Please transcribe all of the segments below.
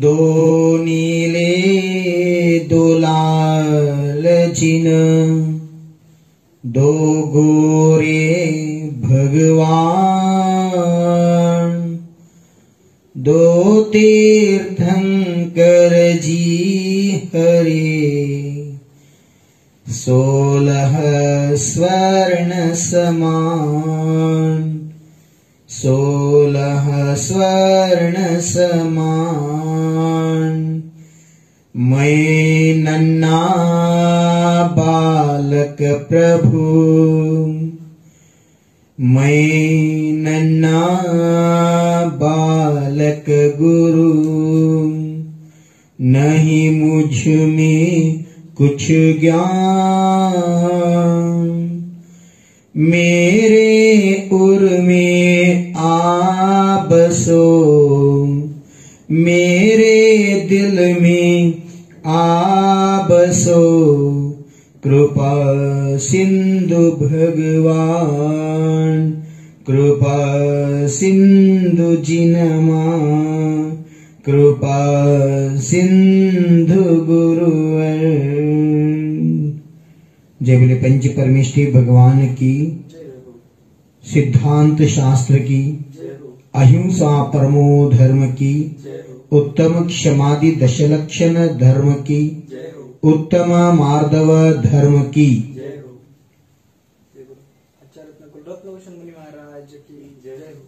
दो नीले दो लाल जिन दो गोरे भगवान। दो तीर्थंकर जी हरे। सोलह स्वर्ण समान। सोलह स्वर्ण समान। मैं नन्ना बालक प्रभु। मैं नन्ना बालक गुरु। नहीं मुझमें कुछ ज्ञान। मेरे उर में आबसो मेरे दिल में आबसो कृपा सिंधु भगवान, कृपा सिंधु जिनमा, कृपा सिंधु गुरुवर जय बोले, पंच परमेष्ठी भगवान की, सिद्धांत शास्त्र की, अहिंसा परमो धर्म की उत्तम क्षमादि दशलक्षण धर्म की उत्तम मार्दव धर्म की अच्छा रत्न कुलरत्न भूषण मुनि महाराज की जय हो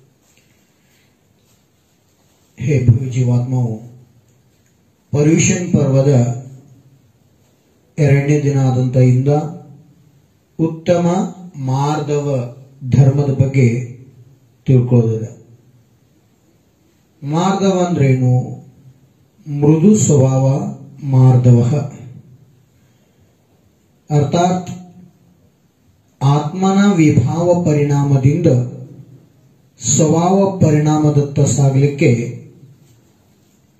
ಹೇ ಜೀವಾತ್ಮವು ಪರ್ಯೂಷನ್ ಪರ್ವದ ಎರಡನೇ ದಿನ ಆದಂತ ಇಂದ ಉತ್ತಮ ಮಾರ್ದವ ಧರ್ಮದ ಬಗ್ಗೆ ತಿಳ್ಕೊಳ್ಳೋದಿದೆ ಮಾರ್ದವ ಅಂದ್ರೇನು ಮೃದು ಸ್ವಭಾವ ಮಾರ್ದವ ಅರ್ಥಾತ್ ಆತ್ಮನ ವಿಭಾವ ಪರಿಣಾಮದಿಂದ ಸ್ವಭಾವ ಪರಿಣಾಮದತ್ತ ಸಾಗಲಿಕ್ಕೆ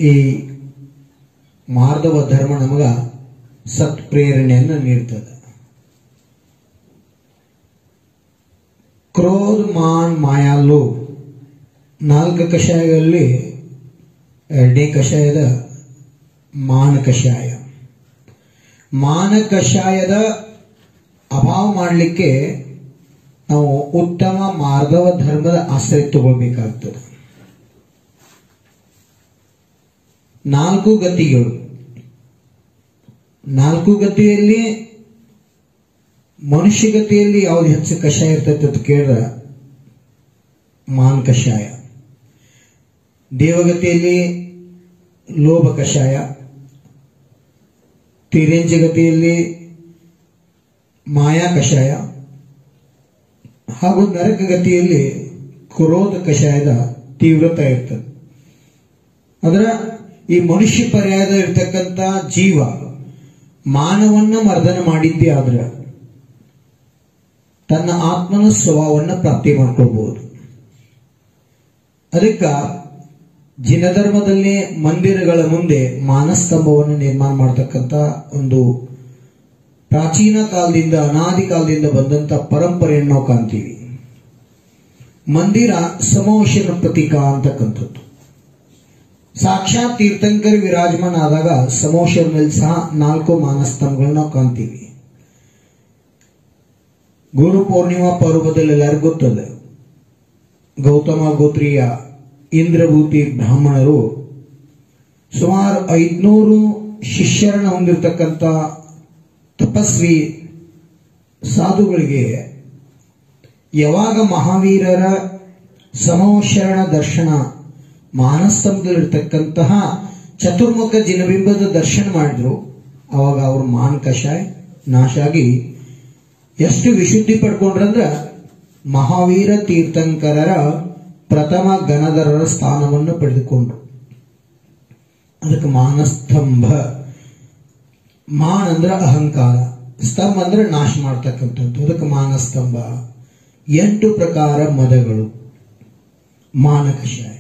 ಈ ಮಾರ್ಧವ ಧರ್ಮ ನಮಗ ಸತ್ಪ್ರೇರಣೆಯನ್ನು ನೀಡ್ತದೆ. ಕ್ರೋಧ ಮಾನ್ ಮಾಯಾ ಲೋಭ ನಾಲ್ಕು ಕಷಾಯಗಳಲ್ಲಿ ಎರಡನೇ ಕಷಾಯದ ಮಾನ ಕಷಾಯ. ಮಾನ ಕಷಾಯದ ಅಭಾವ ಮಾಡಲಿಕ್ಕೆ ನಾವು ಉತ್ತಮ ಮಾರ್ಗವ ಧರ್ಮದ ಆಶ್ರಯ ತಗೊಳ್ಬೇಕಾಗ್ತದೆ. ನಾಲ್ಕು ಗತಿಗಳು. ನಾಲ್ಕು ಗತಿಯಲ್ಲಿ, ಮನುಷ್ಯ ಗತಿಯಲ್ಲಿ ಯಾವ್ದು ಹೆಚ್ಚು ಕಷಾಯ ಇರ್ತೈತೆ ಅಂತ ಕೇಳಿದ್ರೆ, ಮಾನ್ ಕಷಾಯ. ದೇವಗತಿಯಲ್ಲಿ ಲೋಭ ಕಷಾಯ ತಿರಂಜ ಗತಿಯಲ್ಲಿ ಮಾಯಾ ಕಷಾಯ, ಹಾಗೂ ನರಕಗತಿಯಲ್ಲಿ ಕ್ರೋಧ ಕಷಾಯದ ತೀವ್ರತೆ ಇರ್ತದೆ. ಅದರ ಈ ಮನುಷ್ಯ ಪರ್ಯಾಯದ ಇರ್ತಕ್ಕಂಥ ಜೀವ ಮಾನವನ್ನ ಮರ್ದನ ಮಾಡಿದ್ದೇ ಆದ್ರೆ ತನ್ನ ಆತ್ಮನ ಸ್ವಭಾವವನ್ನು ಪ್ರಾಪ್ತಿ ಮಾಡ್ಕೊಳ್ಬಹುದು ಅದಕ್ಕ ಜಿನಧರ್ಮದಲ್ಲಿ ಮಂದಿರಗಳ ಮುಂದೆ ಮಾನಸ್ತಂಭವನ್ನು ನಿರ್ಮಾಣ ಮಾಡತಕ್ಕಂತ ಒಂದು ಪ್ರಾಚೀನ ಕಾಲದಿಂದ, ಅನಾದಿ ಕಾಲದಿಂದ ಬಂದಂತ ಪರಂಪರೆಯನ್ನು ನಾವು ಕಾಣ್ತೀವಿ. ಮಂದಿರ ಸಮೋಷನ ಪ್ರತೀಕ ಅಂತಕ್ಕಂಥದ್ದು. ಸಾಕ್ಷಾತ್ ತೀರ್ಥಂಕರ್ ವಿರಾಜಮಾನ ಆದಾಗ ಸಮೋಷನಲ್ಲಿ ಸಹ ನಾಲ್ಕು ಮಾನಸ್ತಂಭಗಳನ್ನ ನಾವು ಕಾಣ್ತೀವಿ. ಗುರು ಪೂರ್ಣಿಮಾ ಪರ್ವದಲ್ಲಿ ಎಲ್ಲರಿಗೂ ಗೊತ್ತದೆ? ಗೌತಮ, ಗೋತ್ರೀಯ ಇಂದ್ರಭೂತಿ ಬ್ರಾಹ್ಮಣರು ಸುಮಾರು ಐದ್ನೂರು ಶಿಷ್ಯರನ್ನ ಹೊಂದಿರತಕ್ಕಂಥ ತಪಸ್ವಿ ಸಾಧುಗಳಿಗೆ ಯಾವಾಗ ಮಹಾವೀರರ ಸಮೋಶರಣ ದರ್ಶನ ಮಾನಸ್ತಂಭದಲ್ಲಿರ್ತಕ್ಕಂತಹ ಚತುರ್ಮುಖ ಜಿನಬಿಂಬದ ದರ್ಶನ ಮಾಡಿದ್ರು, ಅವಾಗ ಅವ್ರ ಮಾನ ಕಷಾಯ, ನಾಶ ಆಗಿ ಎಷ್ಟು ವಿಶುದ್ಧಿ ಪಡ್ಕೊಂಡ್ರಂದ್ರ ಮಹಾವೀರ ತೀರ್ಥಂಕರರ ಪ್ರಥಮ ಗಣಧರರ ಸ್ಥಾನವನ್ನು ಪಡೆದುಕೊಂಡ್ರು ಅದಕ್ಕೆ ಮಾನಸ್ತಂಭ. ಮಾನ್ ಅಂದ್ರೆ ಅಹಂಕಾರ. ಸ್ತಂಭ ಅಂದ್ರೆ ನಾಶ ಮಾಡ್ತಕ್ಕಂಥದ್ದು. ಅದಕ್ಕೆ ಮಾನಸ್ತಂಭ. ಎಂಟು ಪ್ರಕಾರ ಮದಗಳು. ಮಾನಕಷಾಯ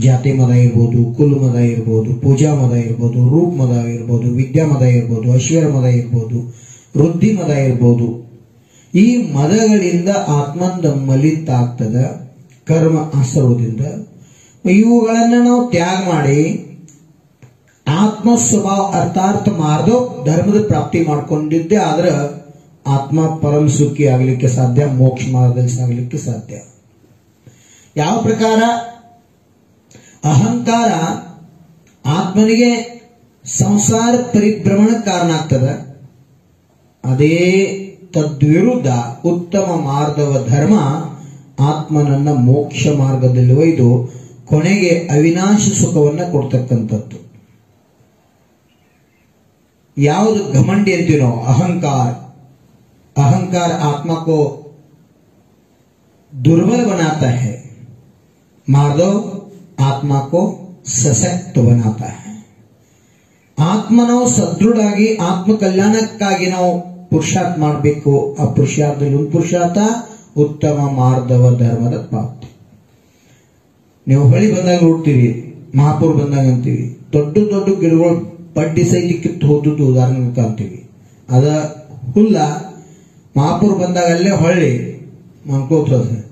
ಜಾತಿ ಮದ ಇರ್ಬೋದು, ಕುಲ್ ಮದ ಇರ್ಬೋದು, ಪೂಜಾ ಮದ ಇರ್ಬೋದು, ರೂಪ್ ಮದ ಇರ್ಬೋದು, ವಿದ್ಯಾ ಮದ ಇರ್ಬೋದು ಐಶ್ವರ್ಯ ಮದ ಇರ್ಬೋದು, ವೃದ್ಧಿ ಮದ ಇರ್ಬೋದು. ಈ ಮದಗಳಿಂದ ಆತ್ಮಂದ ಮಲಿತ ಆಗ್ತದ ಕರ್ಮ ಆಸರ್ವದಿಂದ ಇವುಗಳನ್ನ ನಾವು ತ್ಯಾಗ ಮಾಡಿ ಆತ್ಮ ಸ್ವಭಾವ ಅರ್ಥಾರ್ಥ ಮಾರ್ದು ಧರ್ಮದ ಪ್ರಾಪ್ತಿ ಮಾಡ್ಕೊಂಡಿದ್ದೆ ಆದ್ರೆ ಆತ್ಮ ಪರಮ ಸುಖಿ ಆಗ್ಲಿಕ್ಕೆ ಸಾಧ್ಯ, ಮೋಕ್ಷ ಮಾರ್ಗದಲ್ಲಿ ಸಾಗಲಿಕ್ಕೆ ಸಾಧ್ಯ. ಯಾವ ಪ್ರಕಾರ? ಅಹಂಕಾರ ಆತ್ಮನಿಗೆ ಸಂಸಾರ ಪರಿಭ್ರಮಣ ಕಾರಣ ಆಗ್ತದ. ಅದೇ ತದ್ವಿರುದ್ಧ ಉತ್ತಮ ಮಾರ್ಗವ ಧರ್ಮ ಆತ್ಮನನ್ನ ಮೋಕ್ಷ ಮಾರ್ಗದಲ್ಲಿ ಒಯ್ದು ಕೊನೆಗೆ ಅವಿನಾಶ ಸುಖವನ್ನ ಕೊಡ್ತಕ್ಕಂಥದ್ದು ಯಾವುದು ಘಮಂಡಿ ಅಂತೀವಿ ನಾವು ಅಹಂಕಾರ अहंकार आत्मा को दुर्बल बनाता है मार्दव आत्मा को ಸಶಕ್ತ बनाता है ಆತ್ಮ ನಾವು ಸದೃಢಾಗಿ ಆತ್ಮ ಕಲ್ಯಾಣಕ್ಕಾಗಿ ನಾವು ಪುರುಷಾರ್ಥ ಮಾಡಬೇಕು ಆ ಪುರುಷಾರ್ಥದಲ್ಲಿ ಒಂದು ಪುರುಷಾರ್ಥ ಉತ್ತಮ ಮಾರ್ಧವ ಧರ್ಮದ ಪ್ರಾಪ್ತಿ. ನೀವು ಹೊಳಿ ಬಂದಾಗ ನೋಡ್ತೀವಿ ಮಹಾಪುರ್ ಬಂದಾಗ ಅಂತೀವಿ ದೊಡ್ಡ ದೊಡ್ಡ ಗಿಡಗಳು ಬಡ್ಡಿ ಕಿತ್ತು ಹೋದದ್ದು ಉದಾಹರಣೆ ಕಾಣ್ತೀವಿ ಅದ ಹುಲ್ಲ ಮಹಾಪುರ್ ಬಂದಾಗ ಅಲ್ಲೇ ಹೊಳ್ಳಿ ಮನ್ಕೋತದ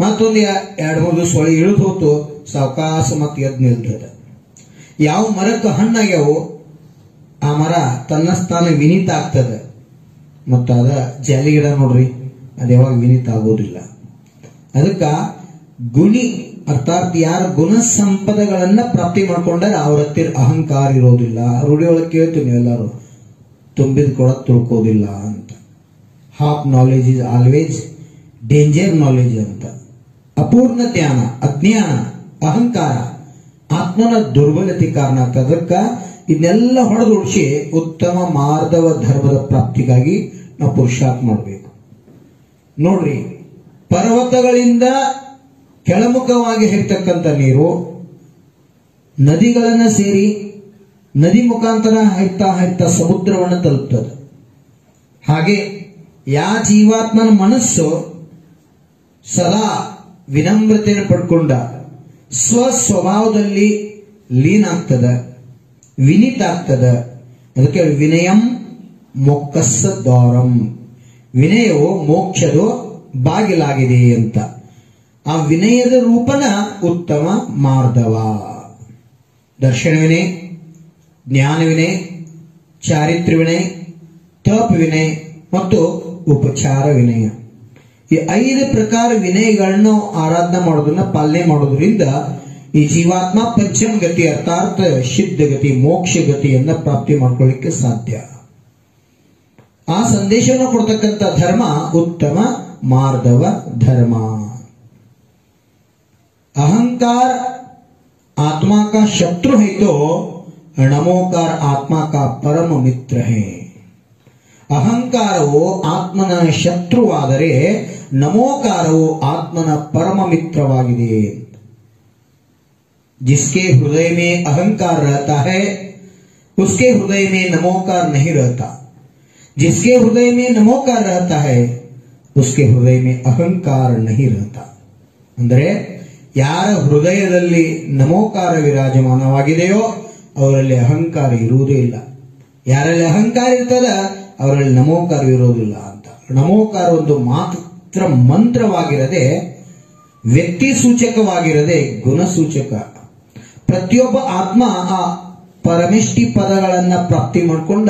ಮತ್ತೊಂದು ಎರಡು ಮೂರು ದಿವಸ ಹೊಳಿ ಇಳಿದು ಹೋತು, ಸಾವಕಾಶ ಮತ್ತೆ ಎದ್ದು ನಿಲ್ತದ. ಯಾವ ಮರಕ್ಕೆ ಹಣ್ಣಾಗ್ಯಾವೋ ಆ ಮರ ತನ್ನ ಸ್ಥಾನ ವಿನೀತ ಆಗ್ತದೆ. ಮತ್ತ ಅದ ಜಾಲಿ ಗಿಡ ನೋಡ್ರಿ. ಅದು ಯಾವಾಗ ವಿನೀತ ಆಗೋದಿಲ್ಲ. ಅದಕ್ಕ ಗುಣಿ, ಅರ್ಥಾತ್ ಯಾರ ಗುಣ ಸಂಪದಗಳನ್ನ ಪ್ರಾಪ್ತಿ ಮಾಡ್ಕೊಂಡ್ರೆ ಅವ್ರ ಹತ್ತಿರ ಅಹಂಕಾರ ಇರೋದಿಲ್ಲ. ರೂಢಿ ಒಳಗೆ ನೀವು ಎಲ್ಲರೂ, ತುಂಬಿದ ಕೊಡ ತುಳ್ಕೋದಿಲ್ಲ ಅಂತ. Half knowledge is always danger knowledge ಅಂತ. ಅಪೂರ್ಣ ಜ್ಞಾನ, ಅಜ್ಞಾನ, ಅಹಂಕಾರ, ಆತ್ಮನ ದುರ್ಬಲತೆ ಕಾರಣ ಅದಕ್ಕ ಇದನ್ನೆಲ್ಲ ಹೊಡೆದುಡಿಸಿ ಉತ್ತಮ ಮಾರ್ಧವ ಧರ್ಮದ ಪ್ರಾಪ್ತಿಗಾಗಿ ನಾವು ಪುರುಷಾರ್ಥ ಮಾಡಬೇಕು. ನೋಡ್ರಿ, ಪರ್ವತಗಳಿಂದ ಕೆಳಮುಖವಾಗಿ ಹರಿತಕ್ಕಂಥ ನೀರು, ನದಿಗಳನ್ನ ಸೇರಿ ನದಿ ಮುಖಾಂತರ ಹರಿತಾ ಹರಿತಾ ಸಮುದ್ರವನ್ನು ತಲುಪ್ತದೆ. ಹಾಗೆ ಯಾ ಜೀವಾತ್ಮನ ಮನಸ್ಸು ಸದಾ ವಿನಮ್ರತೆಯನ್ನು ಪಡ್ಕೊಂಡ ಸ್ವ ಸ್ವಭಾವದಲ್ಲಿ ಲೀನ ಆಗ್ತದ, ವಿನೀತ ಆಗ್ತದ. ಅದಕ್ಕೆ ವಿನಯಂ ಮೊಕ್ಕಸ್ಸ ದ್ವಾರಂ. ವಿನಯವು ಮೋಕ್ಷದ ಬಾಗಿಲಾಗಿದೆ ಅಂತ. ಆ ವಿನಯದ ರೂಪನ ಉತ್ತಮ ಮಾರ್ಧವ ದರ್ಶನ ವಿನಯ ಜ್ಞಾನ ವಿನಯ ಚಾರಿತ್ರ್ಯ ವಿನಯ ತಪ್ ವಿನಯ ಮತ್ತು ಉಪಚಾರ ವಿನಯ ಈ ಐದು ಪ್ರಕಾರ ವಿನಯಗಳನ್ನು ಆರಾಧನೆ ಮಾಡೋದನ್ನ ಪಾಲನೆ ಮಾಡೋದ್ರಿಂದ ಈ ಜೀವಾತ್ಮ ಪಂಚಮ ಗತಿ ಅರ್ಥಾರ್ಥ ಸಿದ್ಧ ಗತಿ ಮೋಕ್ಷ ಗತಿಯನ್ನ ಪ್ರಾಪ್ತಿ ಮಾಡ್ಕೊಳ್ಳಿಕ್ಕೆ ಸಾಧ್ಯ. ಆ ಸಂದೇಶವನ್ನು ಕೊಡ್ತಕ್ಕಂಥ ಧರ್ಮ ಉತ್ತಮ ಮಾರ್ಧವ ಧರ್ಮ अहंकार आत्मा का शत्रु है तो नमोकार आत्मा का परम ಮಿತ್ರ है ಅಹಂಕಾರವು ಆತ್ಮನ ಶತ್ರುವಾದರೆ ನಮೋಕಾರವು ಆತ್ಮನ ಪರಮ ಮಿತ್ರವಾಗಿದೆ जिसके हृदय में अहंकार रहता है उसके हृदय में नमोकार नहीं रहता जिसके हृदय में नमोकार रहता है उसके हृदय में अहंकार नहीं रहता ಅಂದರೆ ಯಾರ ಹೃದಯದಲ್ಲಿ ನಮೋಕಾರ ವಿರಾಜಮಾನವಾಗಿದೆಯೋ ಅವರಲ್ಲಿ ಅಹಂಕಾರ ಇರುವುದೇ ಇಲ್ಲ ಯಾರಲ್ಲಿ ಅಹಂಕಾರ ಇರ್ತದ ಅವರಲ್ಲಿ ನಮೋಕಾರ ಇರೋದಿಲ್ಲ ಅಂತ ನಮೋಕಾರ ಒಂದು ಮಾತ್ರ ಮಂತ್ರವಾಗಿರದೆ ವ್ಯಕ್ತಿ ಸೂಚಕವಾಗಿರದೆ ಗುಣ ಸೂಚಕ ಪ್ರತಿಯೊಬ್ಬ ಆತ್ಮ ಆ ಪರಮಿಷ್ಟಿ ಪದಗಳನ್ನ ಪ್ರಾಪ್ತಿ ಮಾಡಿಕೊಂಡ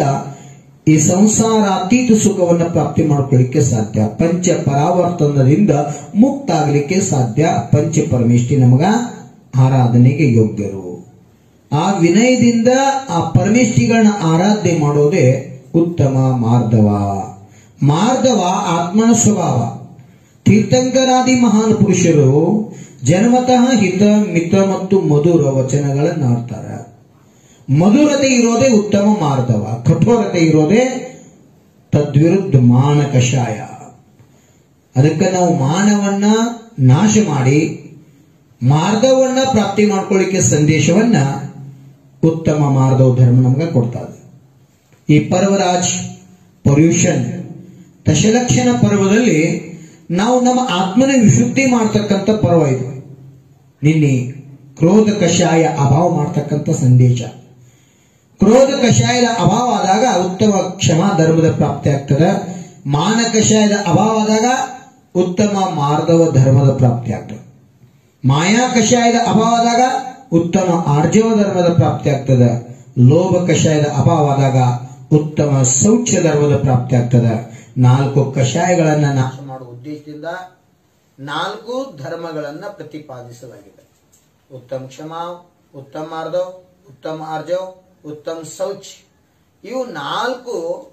ಈ ಸಂಸಾರ ಅತೀತ ಸುಖವನ್ನು ಪ್ರಾಪ್ತಿ ಮಾಡ್ಕೊಳ್ಳಿಕ್ಕೆ ಸಾಧ್ಯ. ಪಂಚ ಪರಾವರ್ತನದಿಂದ ಮುಕ್ತ ಆಗಲಿಕ್ಕೆ ಸಾಧ್ಯ. ಪಂಚ ಪರಮೇಷ್ಠಿ ನಮಗ ಆರಾಧನೆಗೆ ಯೋಗ್ಯರು. ಆ ವಿನಯದಿಂದ ಆ ಪರಮೇಷ್ಠಿಗಳನ್ನ ಆರಾಧನೆ ಮಾಡೋದೇ ಉತ್ತಮ ಮಾರ್ಧವ ಮಾರ್ಧವ ಆತ್ಮನ ಸ್ವಭಾವ. ತೀರ್ಥಂಕರಾದಿ ಮಹಾನ್ ಪುರುಷರು ಜನ್ಮತಃ ಹಿತ ಮಿತ ಮತ್ತು ಮಧುರ ವಚನಗಳನ್ನ ಆಡ್ತಾರೆ ಮಧುರತೆ ಇರೋದೇ ಉತ್ತಮ ಮಾರ್ಧವ ಕಠೋರತೆ ಇರೋದೇ ತದ್ವಿರುದ್ಧ ಮಾನ ಕಷಾಯ ಅದಕ್ಕೆ ನಾವು ಮಾನವನ್ನ ನಾಶ ಮಾಡಿ, ಮಾರ್ಗವನ್ನ ಪ್ರಾಪ್ತಿ ಮಾಡ್ಕೊಳ್ಳಿಕ್ಕೆ ಸಂದೇಶವನ್ನ ಉತ್ತಮ ಮಾರ್ಗವ ಧರ್ಮ ನಮ್ಗೆ ಇದೆ. ಈ ಪರ್ವರಾಜ್ ಪೊಲ್ಯೂಷನ್ ದಶಲಕ್ಷಣ ಪರ್ವದಲ್ಲಿ ನಾವು ನಮ್ಮ ಆತ್ಮನ ವಿಶುದ್ಧಿ ಮಾಡ್ತಕ್ಕಂಥ ಪರ್ವ ಇದು. ನಿನ್ನೆ ಕ್ರೋಧ ಕಷಾಯ ಅಭಾವ ಮಾಡ್ತಕ್ಕಂಥ ಸಂದೇಶ. ಕ್ರೋಧ ಕಷಾಯದ ಅಭಾವ ಆದಾಗ ಉತ್ತಮ ಕ್ಷಮಾ ಧರ್ಮದ ಪ್ರಾಪ್ತಿ ಆಗ್ತದೆ. ಮಾನ ಕಷಾಯದ ಅಭಾವ ಆದಾಗ ಉತ್ತಮ ಮಾರ್ಧವ ಧರ್ಮದ ಪ್ರಾಪ್ತಿ ಆಗ್ತದೆ. ಮಾಯಾ ಕಷಾಯದ ಅಭಾವ ಆದಾಗ ಉತ್ತಮ ಆರ್ಜವ ಧರ್ಮದ ಪ್ರಾಪ್ತಿ ಆಗ್ತದೆ. ಲೋಭ ಕಷಾಯದ ಅಭಾವ ಆದಾಗ ಉತ್ತಮ ಶೌಚ ಧರ್ಮದ ಪ್ರಾಪ್ತಿ ಆಗ್ತದೆ. ನಾಲ್ಕು ಕಷಾಯಗಳನ್ನ ನಾಶ ಮಾಡುವ ಉದ್ದೇಶದಿಂದ ನಾಲ್ಕು ಧರ್ಮಗಳನ್ನ ಪ್ರತಿಪಾದಿಸಲಾಗಿದೆ. ಉತ್ತಮ ಕ್ಷಮಾ, ಉತ್ತಮ ಆರ್ಧವ್ ಉತ್ತಮ ಆರ್ಜವ್ ಉತ್ತಮ ಶೌಚ್. ಇವು ನಾಲ್ಕು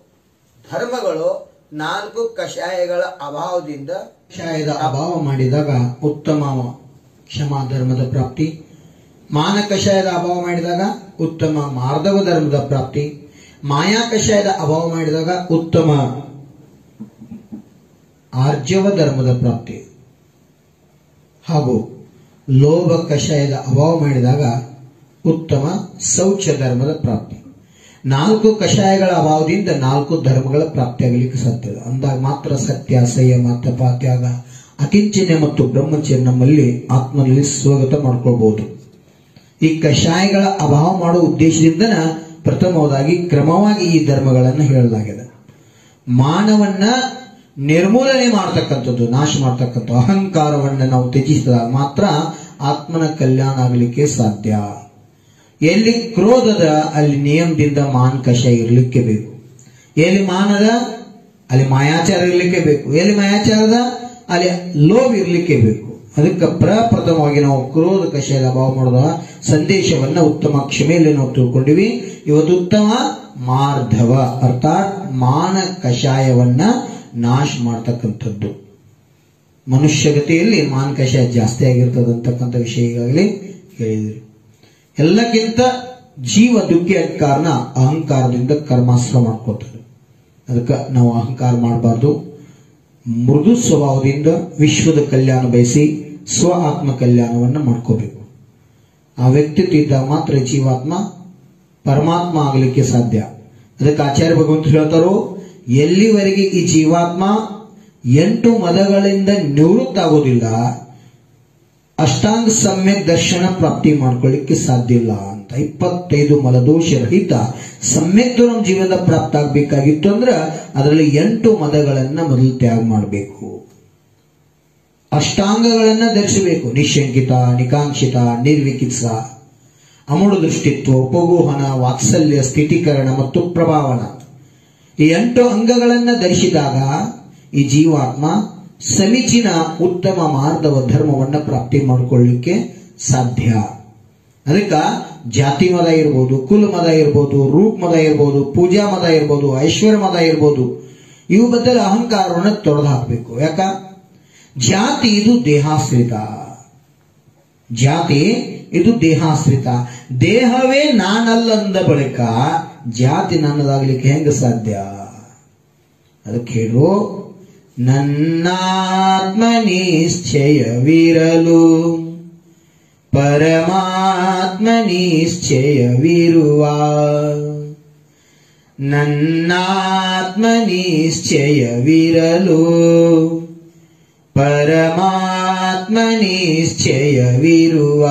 ಧರ್ಮಗಳು, ನಾಲ್ಕು ಕಷಾಯಗಳ ಅಭಾವದಿಂದ ಕಷಾಯದ ಅಭಾವ ಮಾಡಿದಾಗ ಉತ್ತಮ ಕ್ಷಮಾ ಧರ್ಮದ ಪ್ರಾಪ್ತಿ. ಮಾನ ಕಷಾಯದ ಅಭಾವ ಮಾಡಿದಾಗ ಉತ್ತಮ ಮಾರ್ಧವ ಧರ್ಮದ ಪ್ರಾಪ್ತಿ. ಮಾಯಾ ಕಷಾಯದ ಅಭಾವ ಮಾಡಿದಾಗ ಉತ್ತಮ ಆರ್ಜವ ಧರ್ಮದ ಪ್ರಾಪ್ತಿ. ಹಾಗೂ ಲೋಭ ಕಷಾಯದ ಅಭಾವ ಮಾಡಿದಾಗ ಉತ್ತಮ ಶೌಚ ಧರ್ಮದ ಪ್ರಾಪ್ತಿ. ನಾಲ್ಕು ಕಷಾಯಗಳ ಅಭಾವದಿಂದ ನಾಲ್ಕು ಧರ್ಮಗಳ ಪ್ರಾಪ್ತಿಯಾಗಲಿಕ್ಕೆ ಸಾಧ್ಯ. ಅಂದಾಗ ಮಾತ್ರ ಸತ್ಯ ಸಂಯಮ ಮಾತ್ರ ತ್ಯಾಗ ಅಕಿಂಚನ್ಯ ಮತ್ತು ಬ್ರಹ್ಮಚರ್ಯ ನಮ್ಮಲ್ಲಿ ಆತ್ಮನಲ್ಲಿ ಸ್ವಾಗತ ಮಾಡ್ಕೊಳ್ಬಹುದು ಈ ಕಷಾಯಗಳ ಅಭಾವ ಮಾಡುವ ಉದ್ದೇಶದಿಂದ ಪ್ರಥಮವಾಗಿ ಕ್ರಮವಾಗಿ ಈ ಧರ್ಮಗಳನ್ನು ಹೇಳಲಾಗಿದೆ. ಮಾನವನ್ನ ನಿರ್ಮೂಲನೆ ಮಾಡ್ತಕ್ಕಂಥದ್ದು, ನಾಶ ಮಾಡ್ತಕ್ಕಂಥ ಅಹಂಕಾರವನ್ನ ನಾವು ತ್ಯಜಿಸಿದಾಗ ಮಾತ್ರ ಆತ್ಮನ ಕಲ್ಯಾಣ ಆಗಲಿಕ್ಕೆ ಸಾಧ್ಯ. ಎಲ್ಲಿ ಕ್ರೋಧದ, ಅಲ್ಲಿ ನಿಯಮದಿಂದ ಮಾನ್ ಕಷಾಯ ಇರಲಿಕ್ಕೆ ಬೇಕು. ಎಲ್ಲಿ ಮಾನದ, ಅಲ್ಲಿ ಮಾಯಾಚಾರ ಇರಲಿಕ್ಕೆ ಬೇಕು. ಎಲ್ಲಿ ಮಾಯಾಚಾರದ, ಅಲ್ಲಿ ಲೋಭ ಇರಲಿಕ್ಕೆ ಬೇಕು. ಅದಕ್ಕೆ ಪ್ರಪ್ರಥಮವಾಗಿ ನಾವು ಕ್ರೋಧ ಕಷಾಯದ ಅಭಾವ ಮಾಡಿದ ಸಂದೇಶವನ್ನ ಉತ್ತಮ ಕ್ಷಮೆಯಲ್ಲಿ ನಾವು ತಿಳ್ಕೊಂಡಿವಿ. ಇವತ್ತು ಉತ್ತಮ ಮಾರ್ಧವ, ಅರ್ಥಾತ್ ಮಾನ ಕಷಾಯವನ್ನ ನಾಶ ಮಾಡ್ತಕ್ಕಂಥದ್ದು. ಮನುಷ್ಯಗತಿಯಲ್ಲಿ ಮಾನ ಕಷಾಯ ಜಾಸ್ತಿ ಆಗಿರ್ತದಂತಕ್ಕಂಥ ವಿಷಯ ಈಗಾಗಲೇ ಹೇಳಿದ್ರಿ. ಎಲ್ಲಕ್ಕಿಂತ ಜೀವ ದುಃಖಿ ಆದ ಕಾರಣ ಅಹಂಕಾರದಿಂದ ಕರ್ಮಾಸ್ತ್ರ ಮಾಡ್ಕೋತಾರೆ. ಅದಕ್ಕೆ ನಾವು ಅಹಂಕಾರ ಮಾಡಬಾರ್ದು. ಮೃದು ಸ್ವಭಾವದಿಂದ ವಿಶ್ವದ ಕಲ್ಯಾಣ ಬಯಸಿ ಸ್ವ ಆತ್ಮ ಕಲ್ಯಾಣವನ್ನು ಮಾಡ್ಕೋಬೇಕು. ಆ ವ್ಯಕ್ತಿತ್ವ ಇದ್ದಾಗ ಮಾತ್ರ ಜೀವಾತ್ಮ ಪರಮಾತ್ಮ ಆಗಲಿಕ್ಕೆ ಸಾಧ್ಯ. ಅದಕ್ಕೆ ಆಚಾರ್ಯ ಭಗವಂತ ಹೇಳ್ತಾರೋ, ಎಲ್ಲಿವರೆಗೆ ಈ ಜೀವಾತ್ಮ ಎಂಟು ಮದಗಳಿಂದ ನಿವೃತ್ತ ಆಗೋದಿಲ್ಲ ಅಷ್ಟಾಂಗ ಸಮ್ಯಕ್ ದರ್ಶನ ಪ್ರಾಪ್ತಿ ಮಾಡ್ಕೊಳ್ಳಿಕ್ಕೆ ಸಾಧ್ಯ ಇಲ್ಲ ಅಂತ. ಇಪ್ಪತ್ತೈದು ಮಲದೋಷ ರಹಿತ ಸಮ್ಯಕ್ ನಮ್ಮ ಜೀವನದ ಪ್ರಾಪ್ತ ಆಗ್ಬೇಕಾಗಿತ್ತು ಅಂದ್ರ ಅದರಲ್ಲಿ ಎಂಟು ಮದಗಳನ್ನ ಮೊದಲು ತ್ಯಾಗ ಮಾಡಬೇಕು. ಅಷ್ಟಾಂಗಗಳನ್ನ ಧರಿಸಬೇಕು. ನಿಶಂಕಿತ ನಿಕಾಂಕ್ಷಿತ, ನಿರ್ವಿಕಿತ್ಸ. ಅಮೂಲ ದೃಷ್ಟಿತ್ವ ಉಪಗೋಹನ ವಾತ್ಸಲ್ಯ, ಸ್ಥಿತೀಕರಣ ಮತ್ತು ಪ್ರಭಾವನ. ಈ ಎಂಟು ಅಂಗಗಳನ್ನ ಧರಿಸಿದಾಗ ಈ ಜೀವಾತ್ಮ ಸಮೀಚೀನ ಉತ್ತಮ ಮಾರ್ಗವ ಧರ್ಮವನ್ನ ಪ್ರಾಪ್ತಿ ಮಾಡಿಕೊಳ್ಳಿಕ್ಕೆ ಸಾಧ್ಯ. ಅದಕ್ಕ ಜಾತಿ ಮದ ಇರ್ಬೋದು, ಕುಲ ಮದ ಇರ್ಬೋದು, ರೂಪ್ ಮದ ಇರ್ಬೋದು, ಪೂಜಾ ಮದ ಇರ್ಬೋದು, ಐಶ್ವರ್ಯ ಮದ ಇರ್ಬೋದು, ಇವು ಬದಲು ಅಹಂಕಾರವನ್ನು ತೊಡೆದು ಹಾಕಬೇಕು. ಯಾಕ? ಜಾತಿ ಇದು ದೇಹಾಶ್ರಿತ. ಜಾತಿ ಇದು ದೇಹಾಶ್ರಿತ. ದೇಹವೇ ನಾನಲ್ಲಂದ ಬಳಿಕ ಜಾತಿ ನನ್ನದಾಗ್ಲಿಕ್ಕೆ ಹೆಂಗ ಸಾಧ್ಯ? ಅದಕ್ಕೆ ಹೇಳು ನನ್ನಾತ್ಮ ನಿಶ್ಚಯವಿರಲು ಪರಮಾತ್ಮ ನಿಶ್ಚಯವಿರುವ ನನ್ನಾತ್ಮ ನಿಶ್ಚಯವಿರಲು ಪರಮಾತ್ಮ ನಿಶ್ಚಯವಿರುವ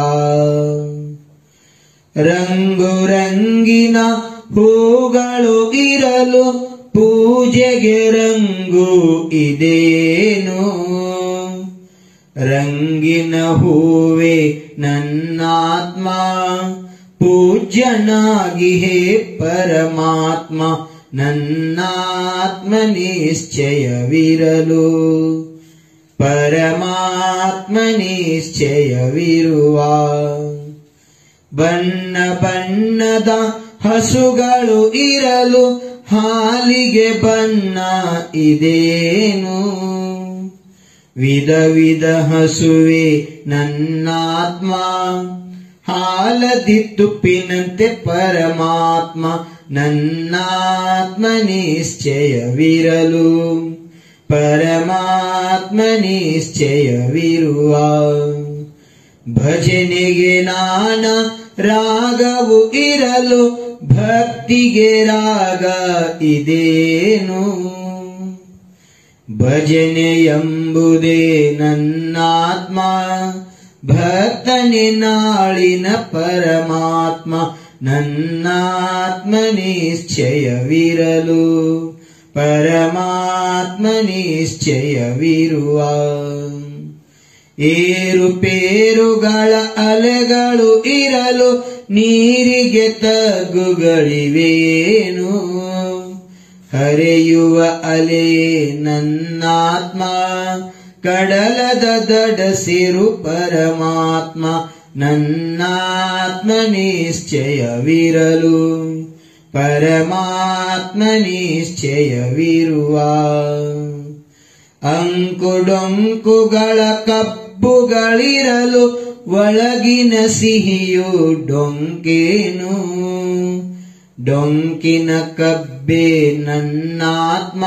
ರಂಗು ರಂಗಿನ ಹೂಗಳು ಇರಲು ಪೂಜೆಗೆ ರಂಗು ಇದೇನು? ರಂಗಿನ ಹೂವೆ ನನ್ನಾತ್ಮ, ಪೂಜ್ಯನಾಗಿ ಹೇ ಪರಮಾತ್ಮ, ನನ್ನಾತ್ಮ ನಿಶ್ಚಯವಿರಲು. ಪರಮಾತ್ಮ ನಿಶ್ಚಯವಿರುವ ಬಣ್ಣ ಬಣ್ಣದ ಹಸುಗಳು ಇರಲು ಹಾಲಿಗೆ ಬಣ್ಣ ಇದೇನು? ವಿಧ ವಿಧ ಹಸುವೆ ನನ್ನಾತ್ಮ, ಹಾಲದಿ ತುಪ್ಪಿನಂತೆ ಪರಮಾತ್ಮ ನನ್ನಾತ್ಮ ನಿಶ್ಚಯವಿರಲು ಪರಮಾತ್ಮ ನಿಶ್ಚಯವಿರುವ ಭಜನೆಗೆ ನಾನ ರಾಗವು ಇರಲು ಭಕ್ತಿಗೆ ರಾಗ ಇದೇನು? ಭಜನೆ ಎಂಬುದೇ ನನ್ನಾತ್ಮ, ಭಕ್ತನೆ ನಾಳಿನ ಪರಮಾತ್ಮ, ನನ್ನಾತ್ಮ ನಿಶ್ಚಯವಿರಲು, ಪರಮಾತ್ಮ ನಿಶ್ಚಯವಿರುವ. ಏರುಪೇರುಗಳ ಅಲೆಗಳು ಇರಲು ನೀರಿಗೆ ತಗ್ಗುಗಳಿವೇನು? ಹರಿಯುವ ಅಲೆ ನನ್ನಾತ್ಮ ಕಡಲದ ದಡಸಿರು ಪರಮಾತ್ಮ ನನ್ನಾತ್ಮ ನಿಶ್ಚಯವಿರಲು. ಪರಮಾತ್ಮ ನಿಶ್ಚಯವಿರುವ ಅಂಕುಡೊಂಕುಗಳ ಕಬ್ಬುಗಳಿರಲು ಒಳಗಿನ ಸಿಹಿಯು ಡೊಂಕೇನು? ಡೊಂಕಿನ ಕಬ್ಬೆ ನನ್ನಾತ್ಮ,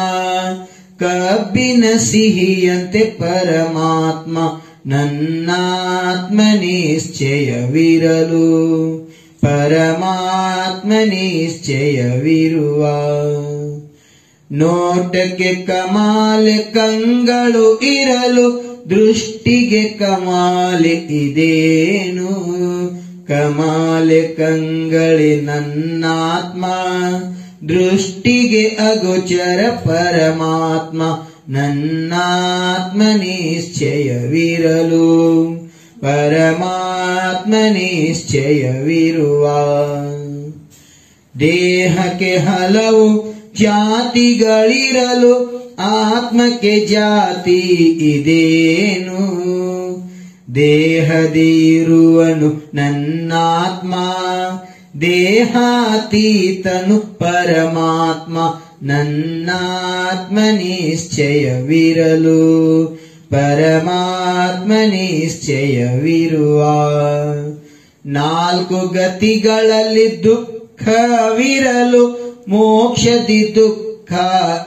ಕಬ್ಬಿನ ಸಿಹಿಯಂತೆ ಪರಮಾತ್ಮ ನನ್ನಾತ್ಮ ನಿಶ್ಚಯವಿರಲು. ಪರಮಾತ್ಮ ನಿಶ್ಚಯವಿರುವ ನೋಟಕ್ಕೆ ಕಮಾಲೆ ಕಂಗಳು ಇರಲು. ದೃಷ್ಟಿಗೆ ಕಮಾಲೆ ಇದೇನು? ಕಮಾಲೆ ಕಂಗಳಿ ನನ್ನಾತ್ಮ. ದೃಷ್ಟಿಗೆ ಅಗೋಚರ ಪರಮಾತ್ಮ. ನನ್ನಾತ್ಮ ನಿಶ್ಚಯವಿರಲು. ಪರಮಾತ್ಮ ನಿಶ್ಚಯವಿರುವ. ದೇಹಕ್ಕೆ ಹಲವು ಜಾತಿಗಳಿರಲು ಆತ್ಮಕ್ಕೆ ಜಾತಿ ಇದೇನು? ದೇಹದಿರುವನು ನನ್ನಾತ್ಮ, ದೇಹಾತೀತನು ಪರಮಾತ್ಮ, ನನ್ನಾತ್ಮ ನಿಶ್ಚಯವಿರಲು, ಪರಮಾತ್ಮ ನಿಶ್ಚಯವಿರುವ. ನಾಲ್ಕು ಗತಿಗಳಲ್ಲಿ ದುಃಖವಿರಲು ಮೋಕ್ಷದಿ ದುಃಖ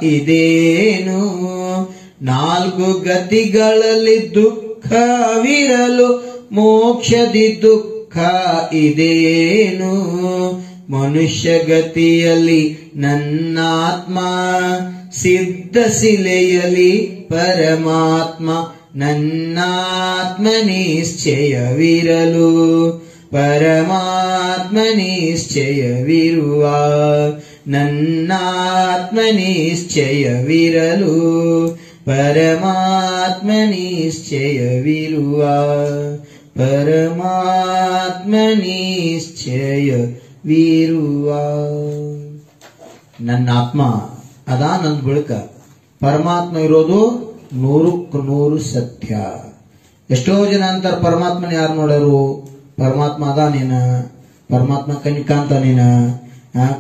ಇದೇನು? ನಾಲ್ಕು ಗತಿಗಳಲ್ಲಿ ದುಃಖವಿರಲು ಮೋಕ್ಷದಿ ದುಃಖ ಇದೇನು? ಮನುಷ್ಯ ಗತಿಯಲ್ಲಿ ನನ್ನಾತ್ಮ, ಸಿದ್ಧ ಶಿಲೆಯಲ್ಲಿ ಪರಮಾತ್ಮ, ನನ್ನಾತ್ಮ ನಿಶ್ಚಯವಿರಲು, ಪರಮಾತ್ಮ ನಿಶ್ಚಯವಿರುವ ನನ್ನಾತ್ಮ ನಿಶ್ಚಯವಿರಲು, ಪರಮಾತ್ಮ ನಿಶ್ಚಯವಿರುವ ಪರಮಾತ್ಮ ನಿಶ್ಚಯವಿರುವ. ನನ್ನ ಆತ್ಮ ಅದಾ ನನ್ನ ಬಳಿಕ ಪರಮಾತ್ಮ ಇರೋದು ನೂರಕ್ಕೆ ನೂರು ಸತ್ಯ. ಎಷ್ಟೋ ಜನ ಅಂತಾರ ಪರಮಾತ್ಮನ ಯಾರು ನೋಡರು? ಪರಮಾತ್ಮ ಅದ ನೀನ ಪರಮಾತ್ಮ ಕನಿಕಾಂತ ನೀನ